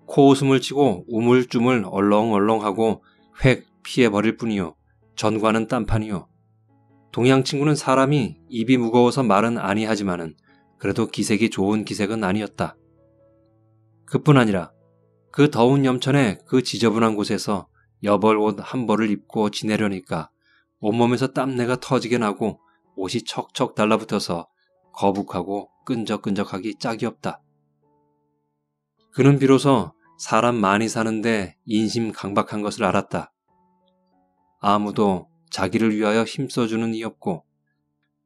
코웃음을 치고 우물쭈물 얼렁얼렁하고 획 피해버릴 뿐이요. 전과는 딴판이요. 동양 친구는 사람이 입이 무거워서 말은 아니하지만은 그래도 기색이 좋은 기색은 아니었다. 그뿐 아니라 그 더운 염천에 그 지저분한 곳에서 여벌 옷 한 벌을 입고 지내려니까 온몸에서 땀내가 터지게 나고 옷이 척척 달라붙어서 거북하고 끈적끈적하기 짝이 없다. 그는 비로소 사람 많이 사는데 인심 강박한 것을 알았다. 아무도 자기를 위하여 힘써주는 이 없고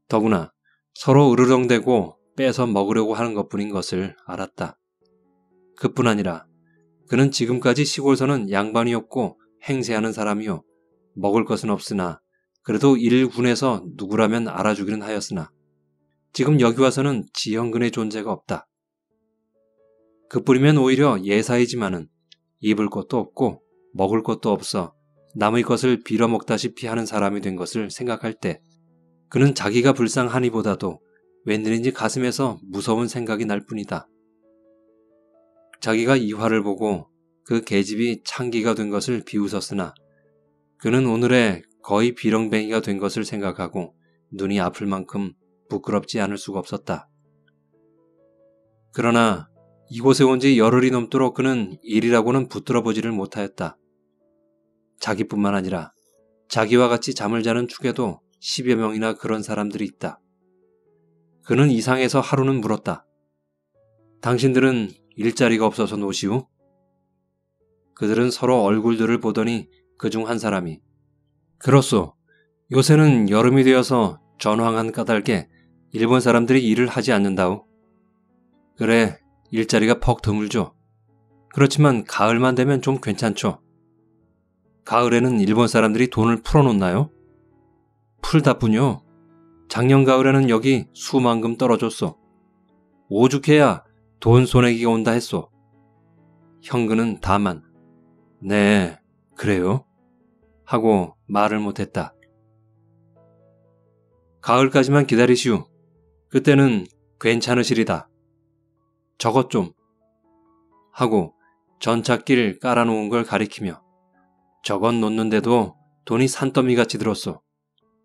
더구나 서로 으르렁대고 빼서 먹으려고 하는 것뿐인 것을 알았다. 그뿐 아니라 그는 지금까지 시골서는 양반이었고 행세하는 사람이요. 먹을 것은 없으나 그래도 일군에서 누구라면 알아주기는 하였으나 지금 여기 와서는 지형근의 존재가 없다. 그뿐이면 오히려 예사이지만은 입을 것도 없고 먹을 것도 없어 남의 것을 빌어먹다시피 하는 사람이 된 것을 생각할 때 그는 자기가 불쌍하니보다도 웬일인지 가슴에서 무서운 생각이 날 뿐이다. 자기가 이 화를 보고 그 계집이 창기가 된 것을 비웃었으나 그는 오늘에 거의 비렁뱅이가 된 것을 생각하고 눈이 아플 만큼 부끄럽지 않을 수가 없었다. 그러나 이곳에 온 지 열흘이 넘도록 그는 일이라고는 붙들어 보지를 못하였다. 자기뿐만 아니라 자기와 같이 잠을 자는 축에도 10여 명이나 그런 사람들이 있다. 그는 이상해서 하루는 물었다. 당신들은 일자리가 없어서 노시우? 그들은 서로 얼굴들을 보더니 그 중 한 사람이 그렇소. 요새는 여름이 되어서 전황한 까닭에 일본 사람들이 일을 하지 않는다오. 그래, 일자리가 퍽 드물죠. 그렇지만 가을만 되면 좀 괜찮죠. 가을에는 일본 사람들이 돈을 풀어놓나요? 풀다뿐요. 작년 가을에는 여기 수만금 떨어졌어. 오죽해야 돈 손해기가 온다 했소. 형근은 다만 네 그래요 하고 말을 못했다. 가을까지만 기다리시오. 그때는 괜찮으시리다. 저것 좀 하고 전찻길 깔아놓은 걸 가리키며 저건 놓는데도 돈이 산더미같이 들었소.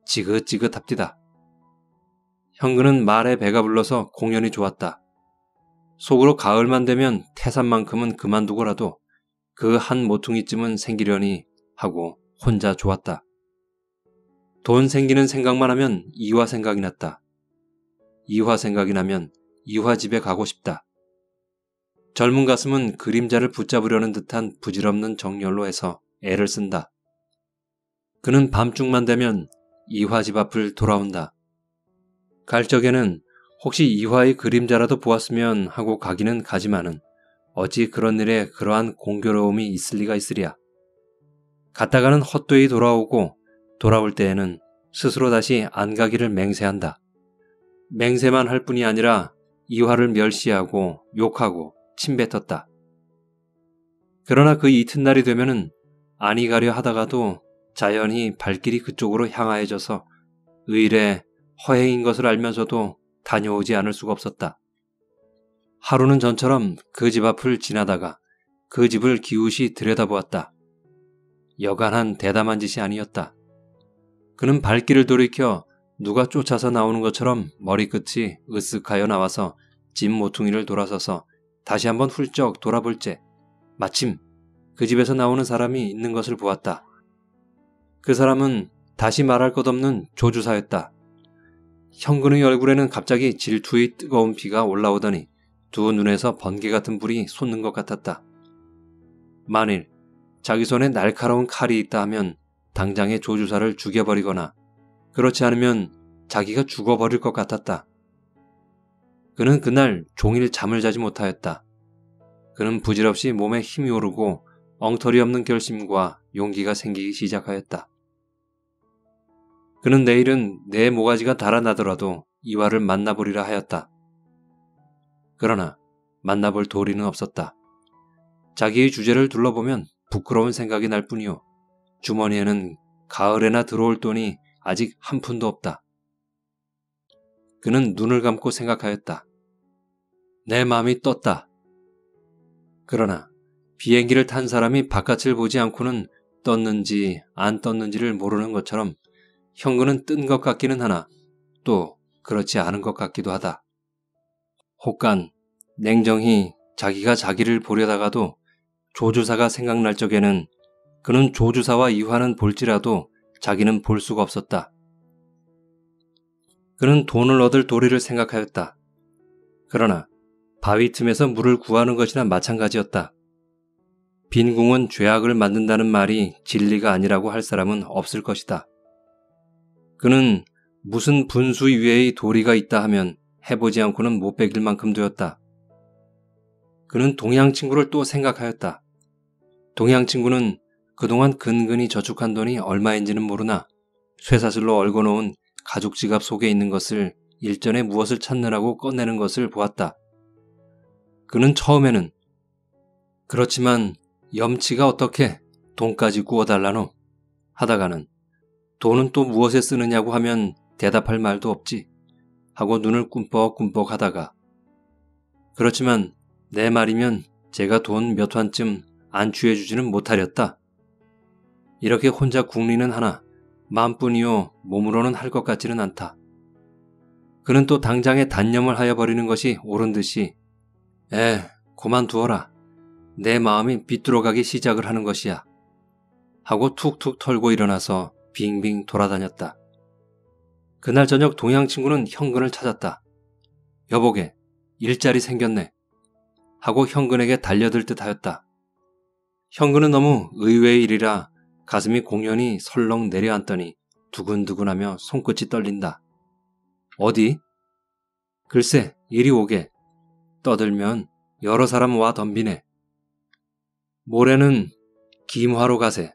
지긋지긋합디다. 형근은 말에 배가 불러서 공연이 좋았다. 속으로 가을만 되면 태산만큼은 그만두고라도 그 한 모퉁이쯤은 생기려니 하고 혼자 좋았다. 돈 생기는 생각만 하면 이화 생각이 났다. 이화 생각이 나면 이화 집에 가고 싶다. 젊은 가슴은 그림자를 붙잡으려는 듯한 부질없는 정열로 해서 애를 쓴다. 그는 밤중만 되면 이화 집 앞을 돌아온다. 갈 적에는 혹시 이화의 그림자라도 보았으면 하고 가기는 가지만은 어찌 그런 일에 그러한 공교로움이 있을 리가 있으랴. 갔다가는 헛되이 돌아오고 돌아올 때에는 스스로 다시 안 가기를 맹세한다. 맹세만 할 뿐이 아니라 이화를 멸시하고 욕하고 침뱉었다. 그러나 그 이튿날이 되면은 아니 가려 하다가도 자연히 발길이 그쪽으로 향하여져서 의례 허행인 것을 알면서도 다녀오지 않을 수가 없었다. 하루는 전처럼 그 집 앞을 지나다가 그 집을 기웃이 들여다보았다. 여간한 대담한 짓이 아니었다. 그는 발길을 돌이켜 누가 쫓아서 나오는 것처럼 머리끝이 으쓱하여 나와서 집 모퉁이를 돌아서서 다시 한번 훌쩍 돌아볼째 마침 그 집에서 나오는 사람이 있는 것을 보았다. 그 사람은 다시 말할 것 없는 조주사였다. 형근의 얼굴에는 갑자기 질투의 뜨거운 피가 올라오더니 두 눈에서 번개 같은 불이 솟는 것 같았다. 만일 자기 손에 날카로운 칼이 있다 하면 당장에 조주사를 죽여버리거나 그렇지 않으면 자기가 죽어버릴 것 같았다. 그는 그날 종일 잠을 자지 못하였다. 그는 부질없이 몸에 힘이 오르고 엉터리 없는 결심과 용기가 생기기 시작하였다. 그는 내일은 내 모가지가 달아나더라도 이화를 만나보리라 하였다. 그러나 만나볼 도리는 없었다. 자기의 주제를 둘러보면 부끄러운 생각이 날 뿐이요. 주머니에는 가을에나 들어올 돈이 아직 한 푼도 없다. 그는 눈을 감고 생각하였다. 내 마음이 떴다. 그러나 비행기를 탄 사람이 바깥을 보지 않고는 떴는지 안 떴는지를 모르는 것처럼 형근은 뜬 것 같기는 하나 또 그렇지 않은 것 같기도 하다. 혹간 냉정히 자기가 자기를 보려다가도 조주사가 생각날 적에는 그는 조주사와 이화는 볼지라도 자기는 볼 수가 없었다. 그는 돈을 얻을 도리를 생각하였다. 그러나 바위 틈에서 물을 구하는 것이나 마찬가지였다. 빈 궁은 죄악을 만든다는 말이 진리가 아니라고 할 사람은 없을 것이다. 그는 무슨 분수 위에의 도리가 있다 하면 해보지 않고는 못 베길 만큼 되었다. 그는 동양 친구를 또 생각하였다. 동양 친구는 그동안 근근히 저축한 돈이 얼마인지는 모르나 쇠사슬로 얽어놓은 가죽 지갑 속에 있는 것을 일전에 무엇을 찾느라고 꺼내는 것을 보았다. 그는 처음에는 그렇지만 염치가 어떻게 돈까지 구워달라노? 하다가는 돈은 또 무엇에 쓰느냐고 하면 대답할 말도 없지 하고 눈을 꿈뻑꿈뻑 하다가 그렇지만 내 말이면 제가 돈 몇 환쯤 안 취해주지는 못하렸다. 이렇게 혼자 궁리는 하나 마음뿐이요 몸으로는 할 것 같지는 않다. 그는 또 당장에 단념을 하여 버리는 것이 옳은 듯이 에 그만두어라. 내 마음이 비뚤어가기 시작을 하는 것이야. 하고 툭툭 털고 일어나서 빙빙 돌아다녔다. 그날 저녁 동양 친구는 현근을 찾았다. 여보게, 일자리 생겼네. 하고 현근에게 달려들 듯 하였다. 현근은 너무 의외의 일이라 가슴이 공연히 설렁 내려앉더니 두근두근하며 손끝이 떨린다. 어디? 글쎄, 이리 오게. 떠들면 여러 사람 와 덤비네. 모레는 김화로 가세.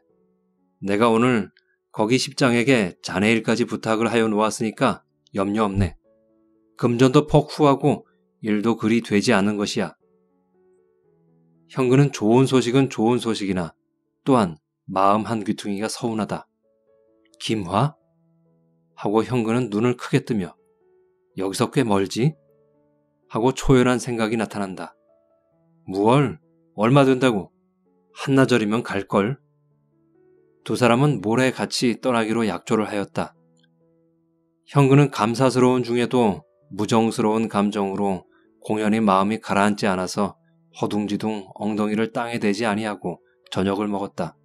내가 오늘 거기 십장에게 자네 일까지 부탁을 하여 놓았으니까 염려 없네. 금전도 퍽 후하고 일도 그리 되지 않은 것이야. 형근은 좋은 소식은 좋은 소식이나 또한 마음 한 귀퉁이가 서운하다. 김화? 하고 형근은 눈을 크게 뜨며 여기서 꽤 멀지? 하고 초연한 생각이 나타난다. 무얼? 얼마 된다고? 한나절이면 갈걸? 두 사람은 모레 같이 떠나기로 약조를 하였다. 형근은 감사스러운 중에도 무정스러운 감정으로 공연히 마음이 가라앉지 않아서 허둥지둥 엉덩이를 땅에 대지 아니하고 저녁을 먹었다.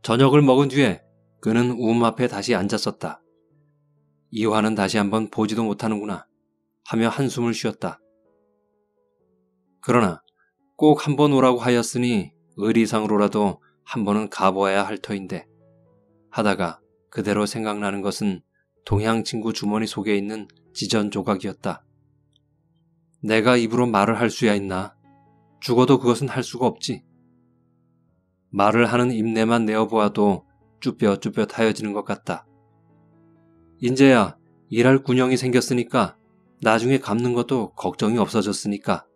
저녁을 먹은 뒤에 그는 움 앞에 다시 앉았었다. 이화는 다시 한번 보지도 못하는구나. 하며 한숨을 쉬었다. 그러나 꼭 한번 오라고 하였으니 의리상으로라도 한 번은 가보아야 할 터인데 하다가 그대로 생각나는 것은 동양 친구 주머니 속에 있는 지전 조각이었다. 내가 입으로 말을 할 수야 있나? 죽어도 그것은 할 수가 없지. 말을 하는 입내만 내어보아도 쭈뼛쭈뼛 하여지는 것 같다. 인제야 일할 군형이 생겼으니까 나중에 갚는 것도 걱정이 없어졌으니까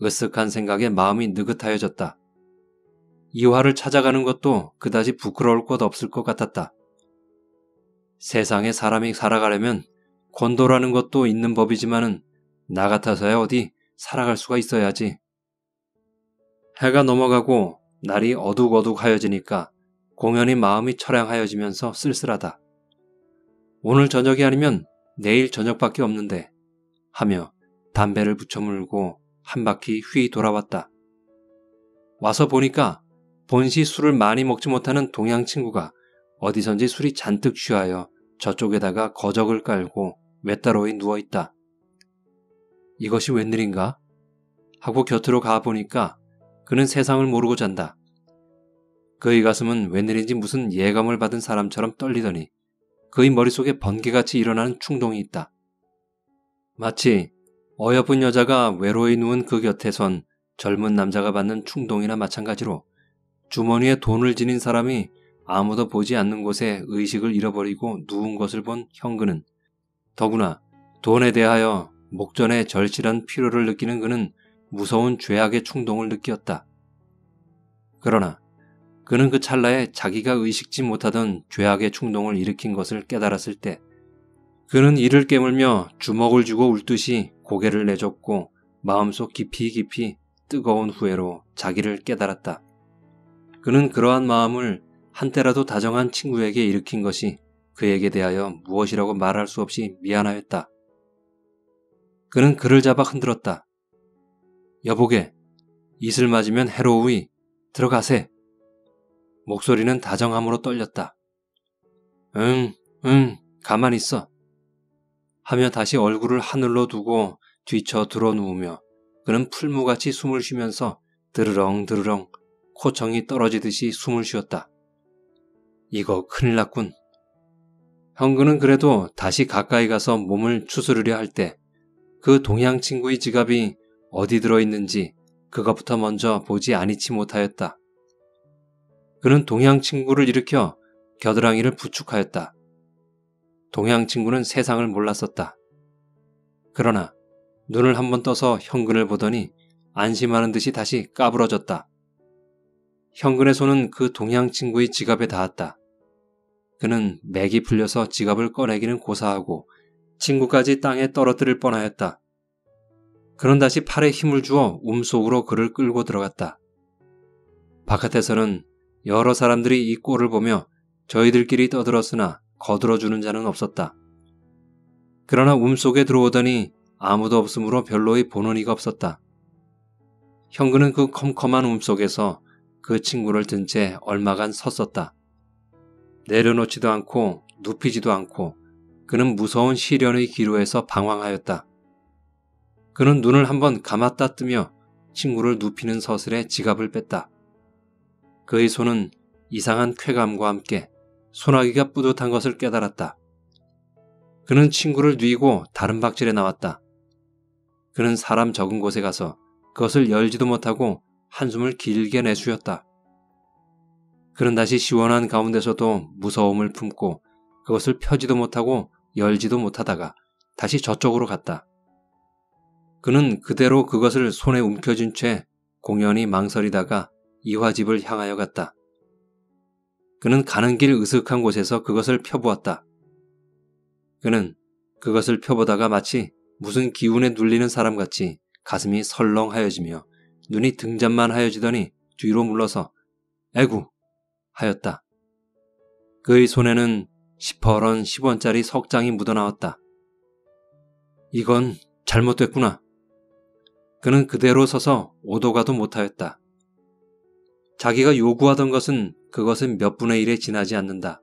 으쓱한 생각에 마음이 느긋하여졌다. 이화를 찾아가는 것도 그다지 부끄러울 것 없을 것 같았다. 세상에 사람이 살아가려면 권도라는 것도 있는 법이지만은 나 같아서야 어디 살아갈 수가 있어야지. 해가 넘어가고 날이 어둑어둑하여지니까 공연히 마음이 처량하여지면서 쓸쓸하다. 오늘 저녁이 아니면 내일 저녁밖에 없는데 하며 담배를 붙여 물고 한 바퀴 휘 돌아왔다. 와서 보니까 본시 술을 많이 먹지 못하는 동양 친구가 어디선지 술이 잔뜩 취하여 저쪽에다가 거적을 깔고 외따로이 누워있다. 이것이 웬일인가? 하고 곁으로 가보니까 그는 세상을 모르고 잔다. 그의 가슴은 웬일인지 무슨 예감을 받은 사람처럼 떨리더니 그의 머릿속에 번개같이 일어나는 충동이 있다. 마치 어여쁜 여자가 외로이 누운 그 곁에 선 젊은 남자가 받는 충동이나 마찬가지로 주머니에 돈을 지닌 사람이 아무도 보지 않는 곳에 의식을 잃어버리고 누운 것을 본 형그는 더구나 돈에 대하여 목전에 절실한 필요를 느끼는 그는 무서운 죄악의 충동을 느꼈다. 그러나 그는 그 찰나에 자기가 의식지 못하던 죄악의 충동을 일으킨 것을 깨달았을 때 그는 이를 깨물며 주먹을 쥐고 울듯이 고개를 내줬고 마음속 깊이 깊이 뜨거운 후회로 자기를 깨달았다. 그는 그러한 마음을 한때라도 다정한 친구에게 일으킨 것이 그에게 대하여 무엇이라고 말할 수 없이 미안하였다. 그는 그를 잡아 흔들었다. 여보게, 이슬 맞으면 해로우이, 들어가세. 목소리는 다정함으로 떨렸다. 응, 응, 가만 있어. 하며 다시 얼굴을 하늘로 두고 뒤쳐 들어 누우며 그는 풀무같이 숨을 쉬면서 드르렁 드르렁 코청이 떨어지듯이 숨을 쉬었다. 이거 큰일 났군. 형그는 그래도 다시 가까이 가서 몸을 추스르려 할 때 그 동양 친구의 지갑이 어디 들어있는지 그것부터 먼저 보지 아니치 못하였다. 그는 동양 친구를 일으켜 겨드랑이를 부축하였다. 동양 친구는 세상을 몰랐었다. 그러나 눈을 한번 떠서 현근을 보더니 안심하는 듯이 다시 까부러졌다. 현근의 손은 그 동양 친구의 지갑에 닿았다. 그는 맥이 풀려서 지갑을 꺼내기는 고사하고 친구까지 땅에 떨어뜨릴 뻔하였다. 그는 다시 팔에 힘을 주어 움속으로 그를 끌고 들어갔다. 바깥에서는 여러 사람들이 이 꼴을 보며 저희들끼리 떠들었으나 거들어주는 자는 없었다. 그러나 움속에 들어오더니 아무도 없으므로 별로의 보는 이가 없었다. 형그는 그 컴컴한 움속에서 그 친구를 든 채 얼마간 섰었다. 내려놓지도 않고 눕히지도 않고 그는 무서운 시련의 기로에서 방황하였다. 그는 눈을 한번 감았다 뜨며 친구를 눕히는 서슬에 지갑을 뺐다. 그의 손은 이상한 쾌감과 함께 소나기가 뿌듯한 것을 깨달았다. 그는 친구를 뉘고 다른 박질에 나왔다. 그는 사람 적은 곳에 가서 그것을 열지도 못하고 한숨을 길게 내쉬었다. 그는 다시 시원한 가운데서도 무서움을 품고 그것을 펴지도 못하고 열지도 못하다가 다시 저쪽으로 갔다. 그는 그대로 그것을 손에 움켜쥔 채 공연히 망설이다가 이화집을 향하여 갔다. 그는 가는 길 으슥한 곳에서 그것을 펴보았다. 그는 그것을 펴보다가 마치 무슨 기운에 눌리는 사람같이 가슴이 설렁하여지며 눈이 등잔만 하여지더니 뒤로 물러서 에구 하였다. 그의 손에는 시퍼런 10원짜리 석장이 묻어나왔다. 이건 잘못됐구나. 그는 그대로 서서 오도 가도 못하였다. 자기가 요구하던 것은 그것은 몇 분의 일에 지나지 않는다.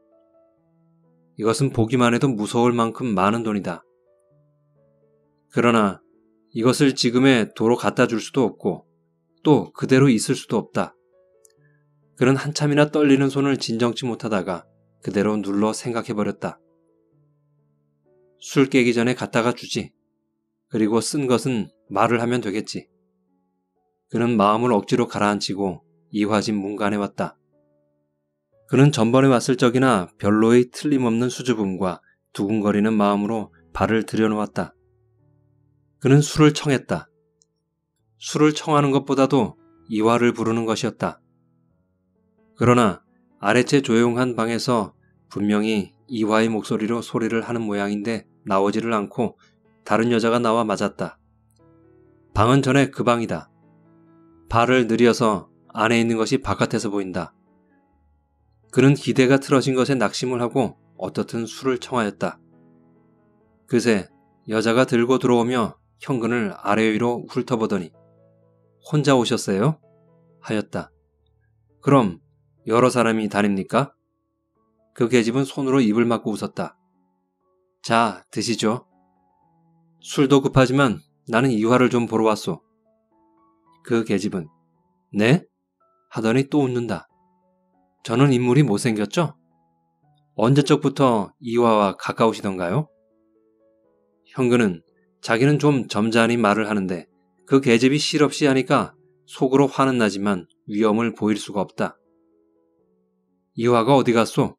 이것은 보기만 해도 무서울 만큼 많은 돈이다. 그러나 이것을 지금의 도로 갖다 줄 수도 없고 또 그대로 있을 수도 없다. 그는 한참이나 떨리는 손을 진정치 못하다가 그대로 눌러 생각해버렸다. 술 깨기 전에 갖다가 주지. 그리고 쓴 것은 말을 하면 되겠지. 그는 마음을 억지로 가라앉히고 이화진 문간에 왔다. 그는 전번에 왔을 적이나 별로의 틀림없는 수줍음과 두근거리는 마음으로 발을 들여놓았다. 그는 술을 청했다. 술을 청하는 것보다도 이화를 부르는 것이었다. 그러나 아래채 조용한 방에서 분명히 이화의 목소리로 소리를 하는 모양인데 나오지를 않고 다른 여자가 나와 맞았다. 방은 전에 그 방이다. 발을 느려서 안에 있는 것이 바깥에서 보인다. 그는 기대가 틀어진 것에 낙심을 하고 어떻든 술을 청하였다. 그새 여자가 들고 들어오며 현근을 아래 위로 훑어보더니 혼자 오셨어요? 하였다. 그럼 여러 사람이 다닙니까? 그 계집은 손으로 입을 막고 웃었다. 자, 드시죠. 술도 급하지만 나는 이화를 좀 보러 왔소. 그 계집은 네? 하더니 또 웃는다. 저는 인물이 못생겼죠? 언제적부터 이화와 가까우시던가요? 형근은 자기는 좀 점잖이 말을 하는데 그 계집이 실없이 하니까 속으로 화는 나지만 위험을 보일 수가 없다. 이화가 어디 갔소?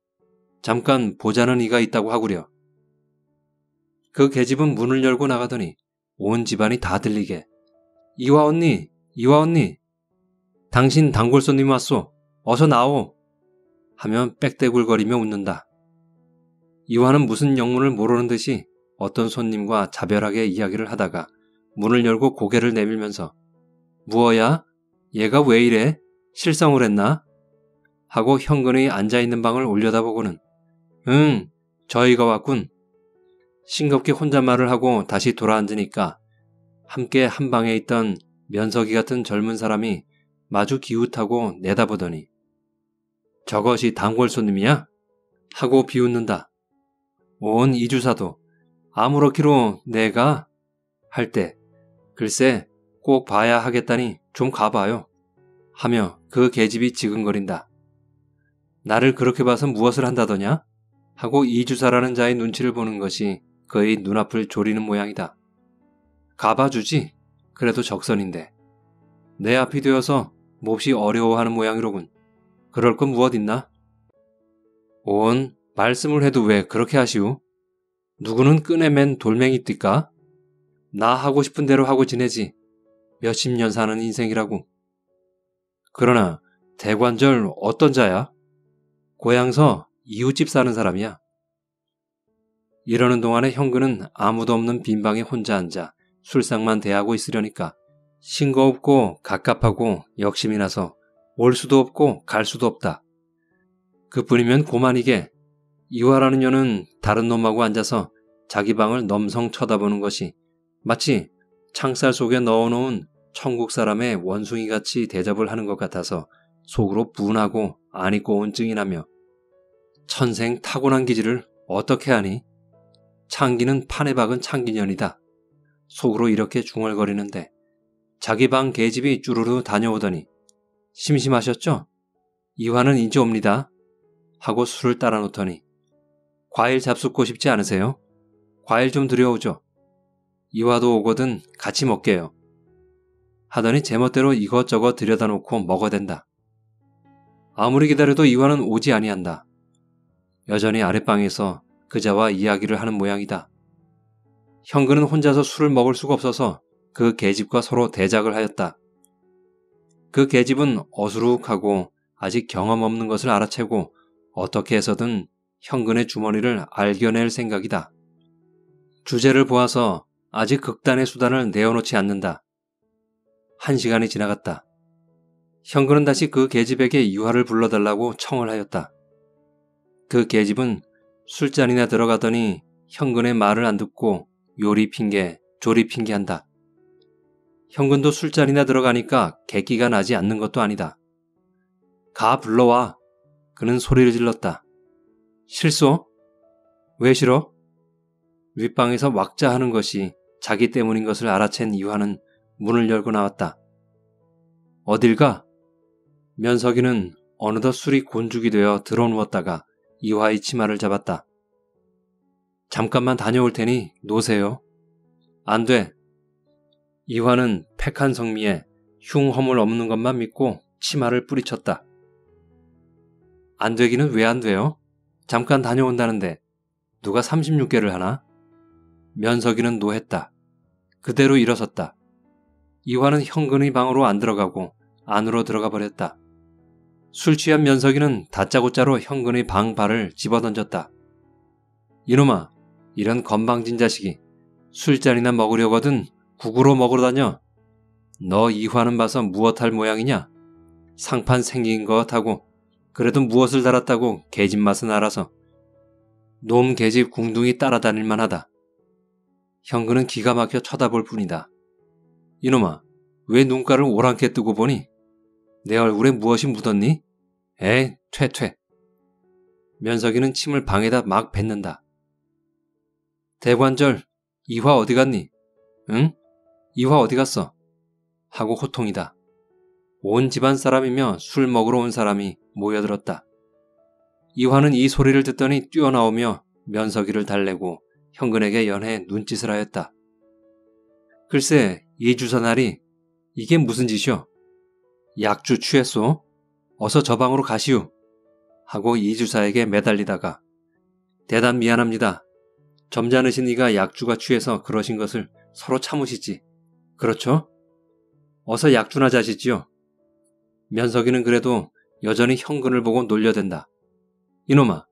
잠깐 보자는 이가 있다고 하구려. 그 계집은 문을 열고 나가더니 온 집안이 다 들리게 이화 언니, 이화 언니, 당신 단골 손님 왔소. 어서 나오. 하면 빽대굴거리며 웃는다. 이화는 무슨 영문을 모르는 듯이 어떤 손님과 자별하게 이야기를 하다가 문을 열고 고개를 내밀면서 무어야? 얘가 왜 이래? 실성을 했나? 하고 현근의 앉아있는 방을 올려다보고는 응, 저희가 왔군. 싱겁게 혼잣말을 하고 다시 돌아앉으니까 함께 한 방에 있던 면석이 같은 젊은 사람이 마주 기웃하고 내다보더니 저것이 단골 손님이야? 하고 비웃는다. 온 이주사도 아무렇기로 내가 할 때 글쎄 꼭 봐야 하겠다니 좀 가봐요. 하며 그 계집이 지근거린다. 나를 그렇게 봐서 무엇을 한다더냐? 하고 이주사라는 자의 눈치를 보는 것이 그의 눈앞을 조리는 모양이다. 가봐주지. 그래도 적선인데. 내 앞이 되어서 몹시 어려워하는 모양이로군. 그럴 건 무엇 있나? 온 말씀을 해도 왜 그렇게 하시오? 누구는 끈에 맨 돌멩이 띠까? 나 하고 싶은 대로 하고 지내지. 몇십 년 사는 인생이라고. 그러나 대관절 어떤 자야? 고향서 이웃집 사는 사람이야. 이러는 동안에 형근은 아무도 없는 빈방에 혼자 앉아 술상만 대하고 있으려니까 싱거없고 갑갑하고 역심이 나서 올 수도 없고 갈 수도 없다. 그뿐이면 고만이게 이화라는 년은 다른 놈하고 앉아서 자기 방을 넘성 쳐다보는 것이 마치 창살 속에 넣어놓은 천국 사람의 원숭이 같이 대접을 하는 것 같아서 속으로 분하고 안 입고 온증이 나며 천생 타고난 기질을 어떻게 하니? 창기는 판에 박은 창기년이다. 속으로 이렇게 중얼거리는데 자기 방 계집이 쭈루루 다녀오더니 심심하셨죠? 이화는 이제 옵니다. 하고 술을 따라 놓더니 과일 잡숫고 싶지 않으세요? 과일 좀 들여오죠. 이화도 오거든 같이 먹게요. 하더니 제멋대로 이것저것 들여다 놓고 먹어댄다. 아무리 기다려도 이화는 오지 아니한다. 여전히 아랫방에서 그자와 이야기를 하는 모양이다. 형근은 혼자서 술을 먹을 수가 없어서 그 계집과 서로 대작을 하였다. 그 계집은 어수룩하고 아직 경험 없는 것을 알아채고 어떻게 해서든 형근의 주머니를 알겨낼 생각이다. 주제를 보아서 아직 극단의 수단을 내어놓지 않는다. 한 시간이 지나갔다. 형근은 다시 그 계집에게 이화를 불러달라고 청을 하였다. 그 계집은 술잔이나 들어가더니 형근의 말을 안 듣고 요리 핑계, 조리 핑계 한다. 형근도 술자리나 들어가니까 객기가 나지 않는 것도 아니다. 가 불러와. 그는 소리를 질렀다. 실소? 왜 싫어? 윗방에서 왁자 하는 것이 자기 때문인 것을 알아챈 이화는 문을 열고 나왔다. 어딜 가? 면석이는 어느덧 술이 곤죽이 되어 들어누웠다가 이화의 치마를 잡았다. 잠깐만 다녀올 테니 노세요. 안 돼. 이화는 팩한 성미에 흉허물 없는 것만 믿고 치마를 뿌리쳤다. 안 되기는 왜 안 돼요? 잠깐 다녀온다는데 누가 36개를 하나? 면석이는 노했다. 그대로 일어섰다. 이화는 현근의 방으로 안 들어가고 안으로 들어가 버렸다. 술 취한 면석이는 다짜고짜로 현근의 방 발을 집어던졌다. 이놈아, 이런 건방진 자식이 술자리나 먹으려거든 국으로 먹으러 다녀. 너 이화는 봐서 무엇할 모양이냐? 상판 생긴 것 하고 그래도 무엇을 달았다고 계집 맛은 알아서 놈 계집 궁둥이 따라다닐 만하다. 형근은 기가 막혀 쳐다볼 뿐이다. 이놈아, 왜 눈가를 오랑캐 뜨고 보니? 내 얼굴에 무엇이 묻었니? 에이, 퇴퇴. 면석이는 침을 방에다 막 뱉는다. 대관절, 이화 어디 갔니? 응? 이화 어디 갔어? 하고 호통이다. 온 집안 사람이며 술 먹으러 온 사람이 모여들었다. 이화는 이 소리를 듣더니 뛰어나오며 면석이를 달래고 현근에게 연해 눈짓을 하였다. 글쎄, 이 주사날이 이게 무슨 짓이오? 약주 취했소? 어서 저 방으로 가시오. 하고 이 주사에게 매달리다가 대단 미안합니다. 점잖으신 이가 약주가 취해서 그러신 것을 서로 참으시지. 그렇죠? 어서 약주나 자시지요. 면석이는 그래도 여전히 현근을 보고 놀려댄다. 이놈아,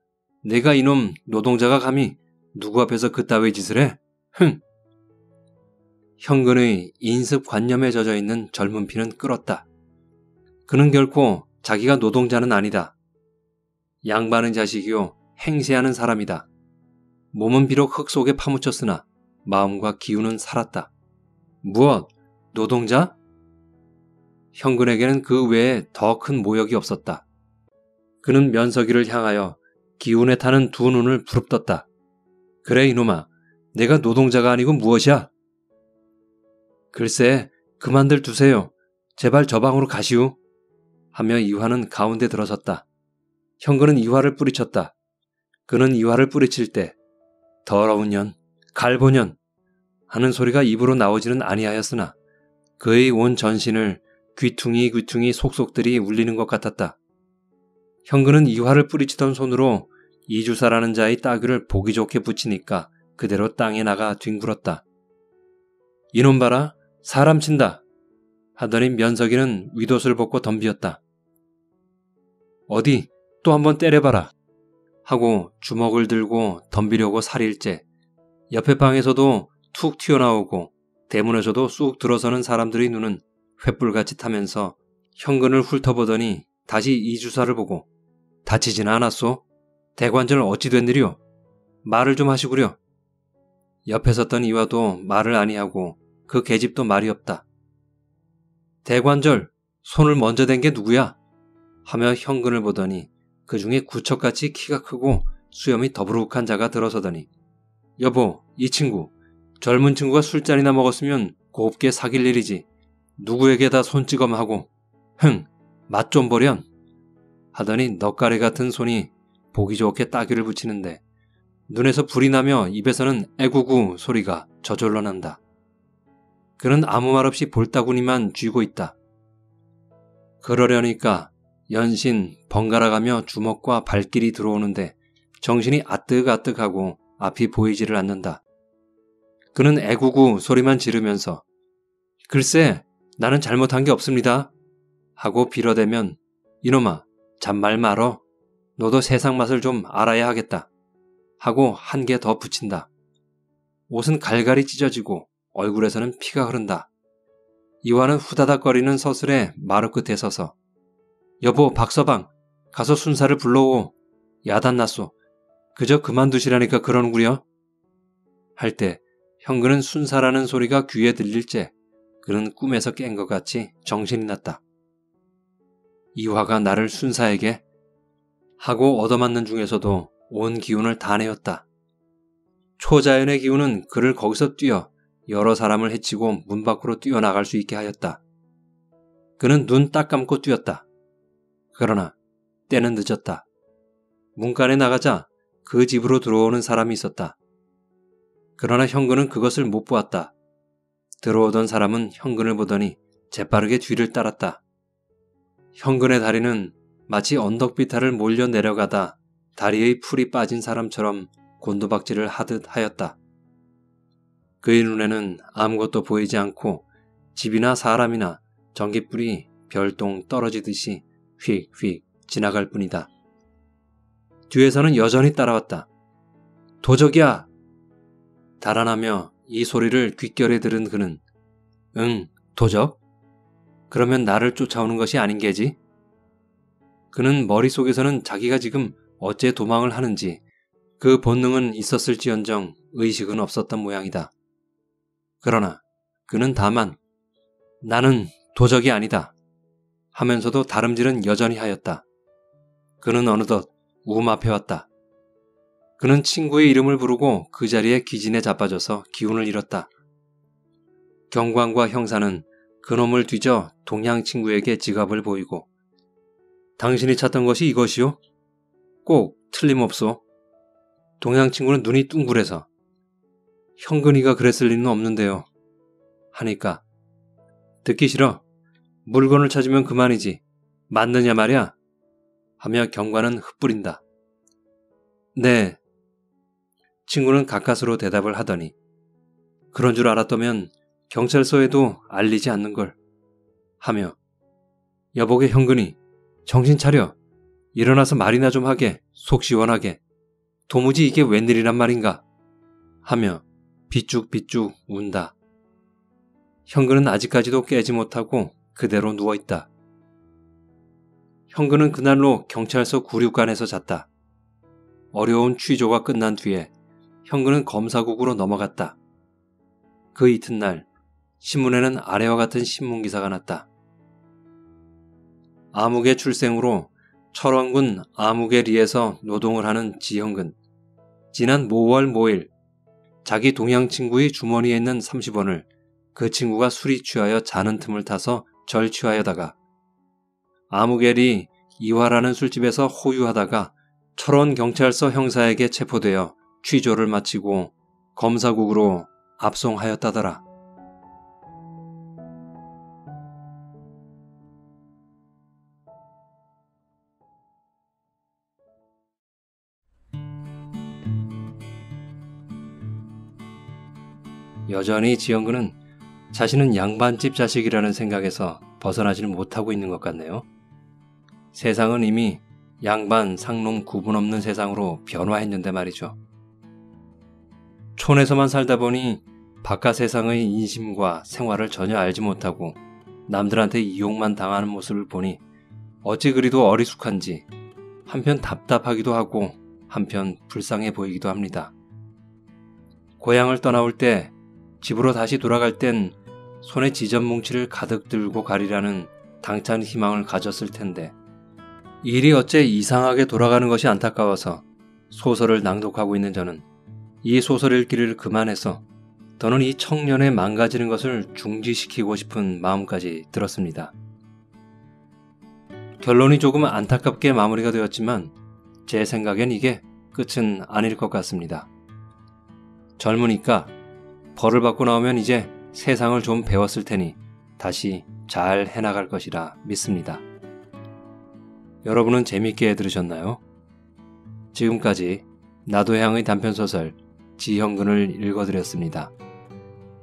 내가 이놈 노동자가 감히 누구 앞에서 그따위 짓을 해? 흥! 현근의 인습관념에 젖어 있는 젊은 피는 끓었다. 그는 결코 자기가 노동자는 아니다. 양반은 자식이요 행세하는 사람이다. 몸은 비록 흙 속에 파묻혔으나 마음과 기운은 살았다. 무엇? 노동자? 현근에게는 그 외에 더 큰 모욕이 없었다. 그는 면석이를 향하여 기운에 타는 두 눈을 부릅떴다. 그래 이놈아, 내가 노동자가 아니고 무엇이야? 글쎄, 그만들 두세요. 제발 저 방으로 가시오. 하며 이화는 가운데 들어섰다. 형근은 이화를 뿌리쳤다. 그는 이화를 뿌리칠 때 더러운 년, 갈보년 하는 소리가 입으로 나오지는 아니하였으나 그의 온 전신을 귀퉁이 귀퉁이 속속들이 울리는 것 같았다. 형근은 이화를 뿌리치던 손으로 이주사라는 자의 따귀를 보기 좋게 붙이니까 그대로 땅에 나가 뒹굴었다. 이놈 봐라, 사람 친다. 하더니 면석이는 윗옷을 벗고 덤비었다. 어디 또 한번 때려봐라. 하고 주먹을 들고 덤비려고 살일째 옆에 방에서도 툭 튀어나오고 대문에서도 쑥 들어서는 사람들의 눈은 횃불같이 타면서 현근을 훑어보더니 다시 이주사를 보고 다치지는 않았소? 대관절 어찌 된 일이오? 말을 좀 하시구려. 옆에 섰던 이와도 말을 아니하고 그 계집도 말이 없다. 대관절, 손을 먼저 댄 게 누구야? 하며 현근을 보더니 그 중에 구척같이 키가 크고 수염이 더부룩한 자가 들어서더니 여보, 이 친구, 젊은 친구가 술잔이나 먹었으면 곱게 사귈 일이지. 누구에게 다 손찌검하고 흥, 맛 좀 보련. 하더니 넉가래 같은 손이 보기 좋게 따귀를 붙이는데 눈에서 불이 나며 입에서는 애구구 소리가 저절로 난다. 그는 아무 말 없이 볼따구니만 쥐고 있다. 그러려니까 연신 번갈아가며 주먹과 발길이 들어오는데 정신이 아뜩아뜩하고 앞이 보이지를 않는다. 그는 애구구 소리만 지르면서 글쎄 나는 잘못한 게 없습니다. 하고 빌어대면 이놈아 잔말 말어. 너도 세상 맛을 좀 알아야 하겠다. 하고 한 개 더 붙인다. 옷은 갈갈이 찢어지고 얼굴에서는 피가 흐른다. 이화는 후다닥거리는 서슬에 마루 끝에 서서 여보 박서방 가서 순사를 불러오. 야단났소. 그저 그만두시라니까 그러는구려. 할 때 형근은 순사라는 소리가 귀에 들릴째 그는 꿈에서 깬 것 같이 정신이 났다. 이화가 나를 순사에게 하고 얻어맞는 중에서도 온 기운을 다 내었다. 초자연의 기운은 그를 거기서 뛰어 여러 사람을 해치고 문 밖으로 뛰어나갈 수 있게 하였다. 그는 눈 딱 감고 뛰었다. 그러나 때는 늦었다. 문간에 나가자 그 집으로 들어오는 사람이 있었다. 그러나 현근은 그것을 못 보았다. 들어오던 사람은 현근을 보더니 재빠르게 뒤를 따랐다. 현근의 다리는 마치 언덕비탈을 몰려 내려가다 다리의 풀이 빠진 사람처럼 곤두박질을 하듯 하였다. 그의 눈에는 아무것도 보이지 않고 집이나 사람이나 전기불이 별똥 떨어지듯이 휙휙 지나갈 뿐이다. 뒤에서는 여전히 따라왔다. 도적이야! 달아나며 이 소리를 귓결에 들은 그는 응, 도적? 그러면 나를 쫓아오는 것이 아닌 게지? 그는 머릿속에서는 자기가 지금 어째 도망을 하는지 그 본능은 있었을지언정 의식은 없었던 모양이다. 그러나 그는 다만 나는 도적이 아니다. 하면서도 다름질은 여전히 하였다. 그는 어느덧 움 앞에 왔다. 그는 친구의 이름을 부르고 그 자리에 기진에 자빠져서 기운을 잃었다. 경광과 형사는 그놈을 뒤져 동양 친구에게 지갑을 보이고 당신이 찾던 것이 이것이요? 꼭 틀림없소. 동양 친구는 눈이 둥그래서 형근이가 그랬을 리는 없는데요. 하니까 듣기 싫어. 물건을 찾으면 그만이지. 맞느냐 말이야? 하며 경관은 흩뿌린다. 네. 친구는 가까스로 대답을 하더니 그런 줄 알았다면 경찰서에도 알리지 않는 걸 하며 여보게 형근이 정신 차려 일어나서 말이나 좀 하게 속 시원하게 도무지 이게 웬일이란 말인가 하며 비쭉비쭉 운다. 형근은 아직까지도 깨지 못하고 그대로 누워있다. 형근은 그날로 경찰서 구류관에서 잤다. 어려운 취조가 끝난 뒤에 형근은 검사국으로 넘어갔다. 그 이튿날 신문에는 아래와 같은 신문기사가 났다. 아무개 출생으로 철원군 아무개리에서 노동을 하는 지형근. 지난 5월 모일 자기 동양 친구의 주머니에 있는 30원을 그 친구가 술이 취하여 자는 틈을 타서 절취하여다가 아무개리 이화라는 술집에서 호유하다가 철원 경찰서 형사에게 체포되어 취조를 마치고 검사국으로 압송하였다더라. 여전히 지영근은 자신은 양반집 자식이라는 생각에서 벗어나지는 못하고 있는 것 같네요. 세상은 이미 양반, 상놈 구분 없는 세상으로 변화했는데 말이죠. 촌에서만 살다 보니 바깥 세상의 인심과 생활을 전혀 알지 못하고 남들한테 이용만 당하는 모습을 보니 어찌 그리도 어리숙한지 한편 답답하기도 하고 한편 불쌍해 보이기도 합니다. 고향을 떠나올 때 집으로 다시 돌아갈 땐 손에 지전뭉치를 가득 들고 가리라는 당찬 희망을 가졌을 텐데 일이 어째 이상하게 돌아가는 것이 안타까워서 소설을 낭독하고 있는 저는 이 소설 읽기를 그만해서 더는 이 청년의 망가지는 것을 중지시키고 싶은 마음까지 들었습니다. 결론이 조금 안타깝게 마무리가 되었지만 제 생각엔 이게 끝은 아닐 것 같습니다. 젊으니까 벌을 받고 나오면 이제 세상을 좀 배웠을 테니 다시 잘 해나갈 것이라 믿습니다. 여러분은 재밌게 들으셨나요? 지금까지 나도 향의 단편소설 지형근을 읽어드렸습니다.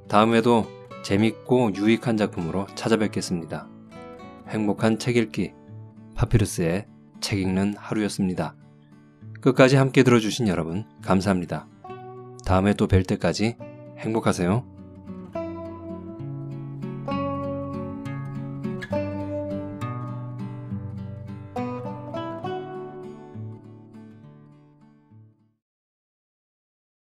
다음에도 재밌고 유익한 작품으로 찾아뵙겠습니다. 행복한 책 읽기 파피루스의 책 읽는 하루였습니다. 끝까지 함께 들어주신 여러분 감사합니다. 다음에 또 뵐 때까지 행복하세요.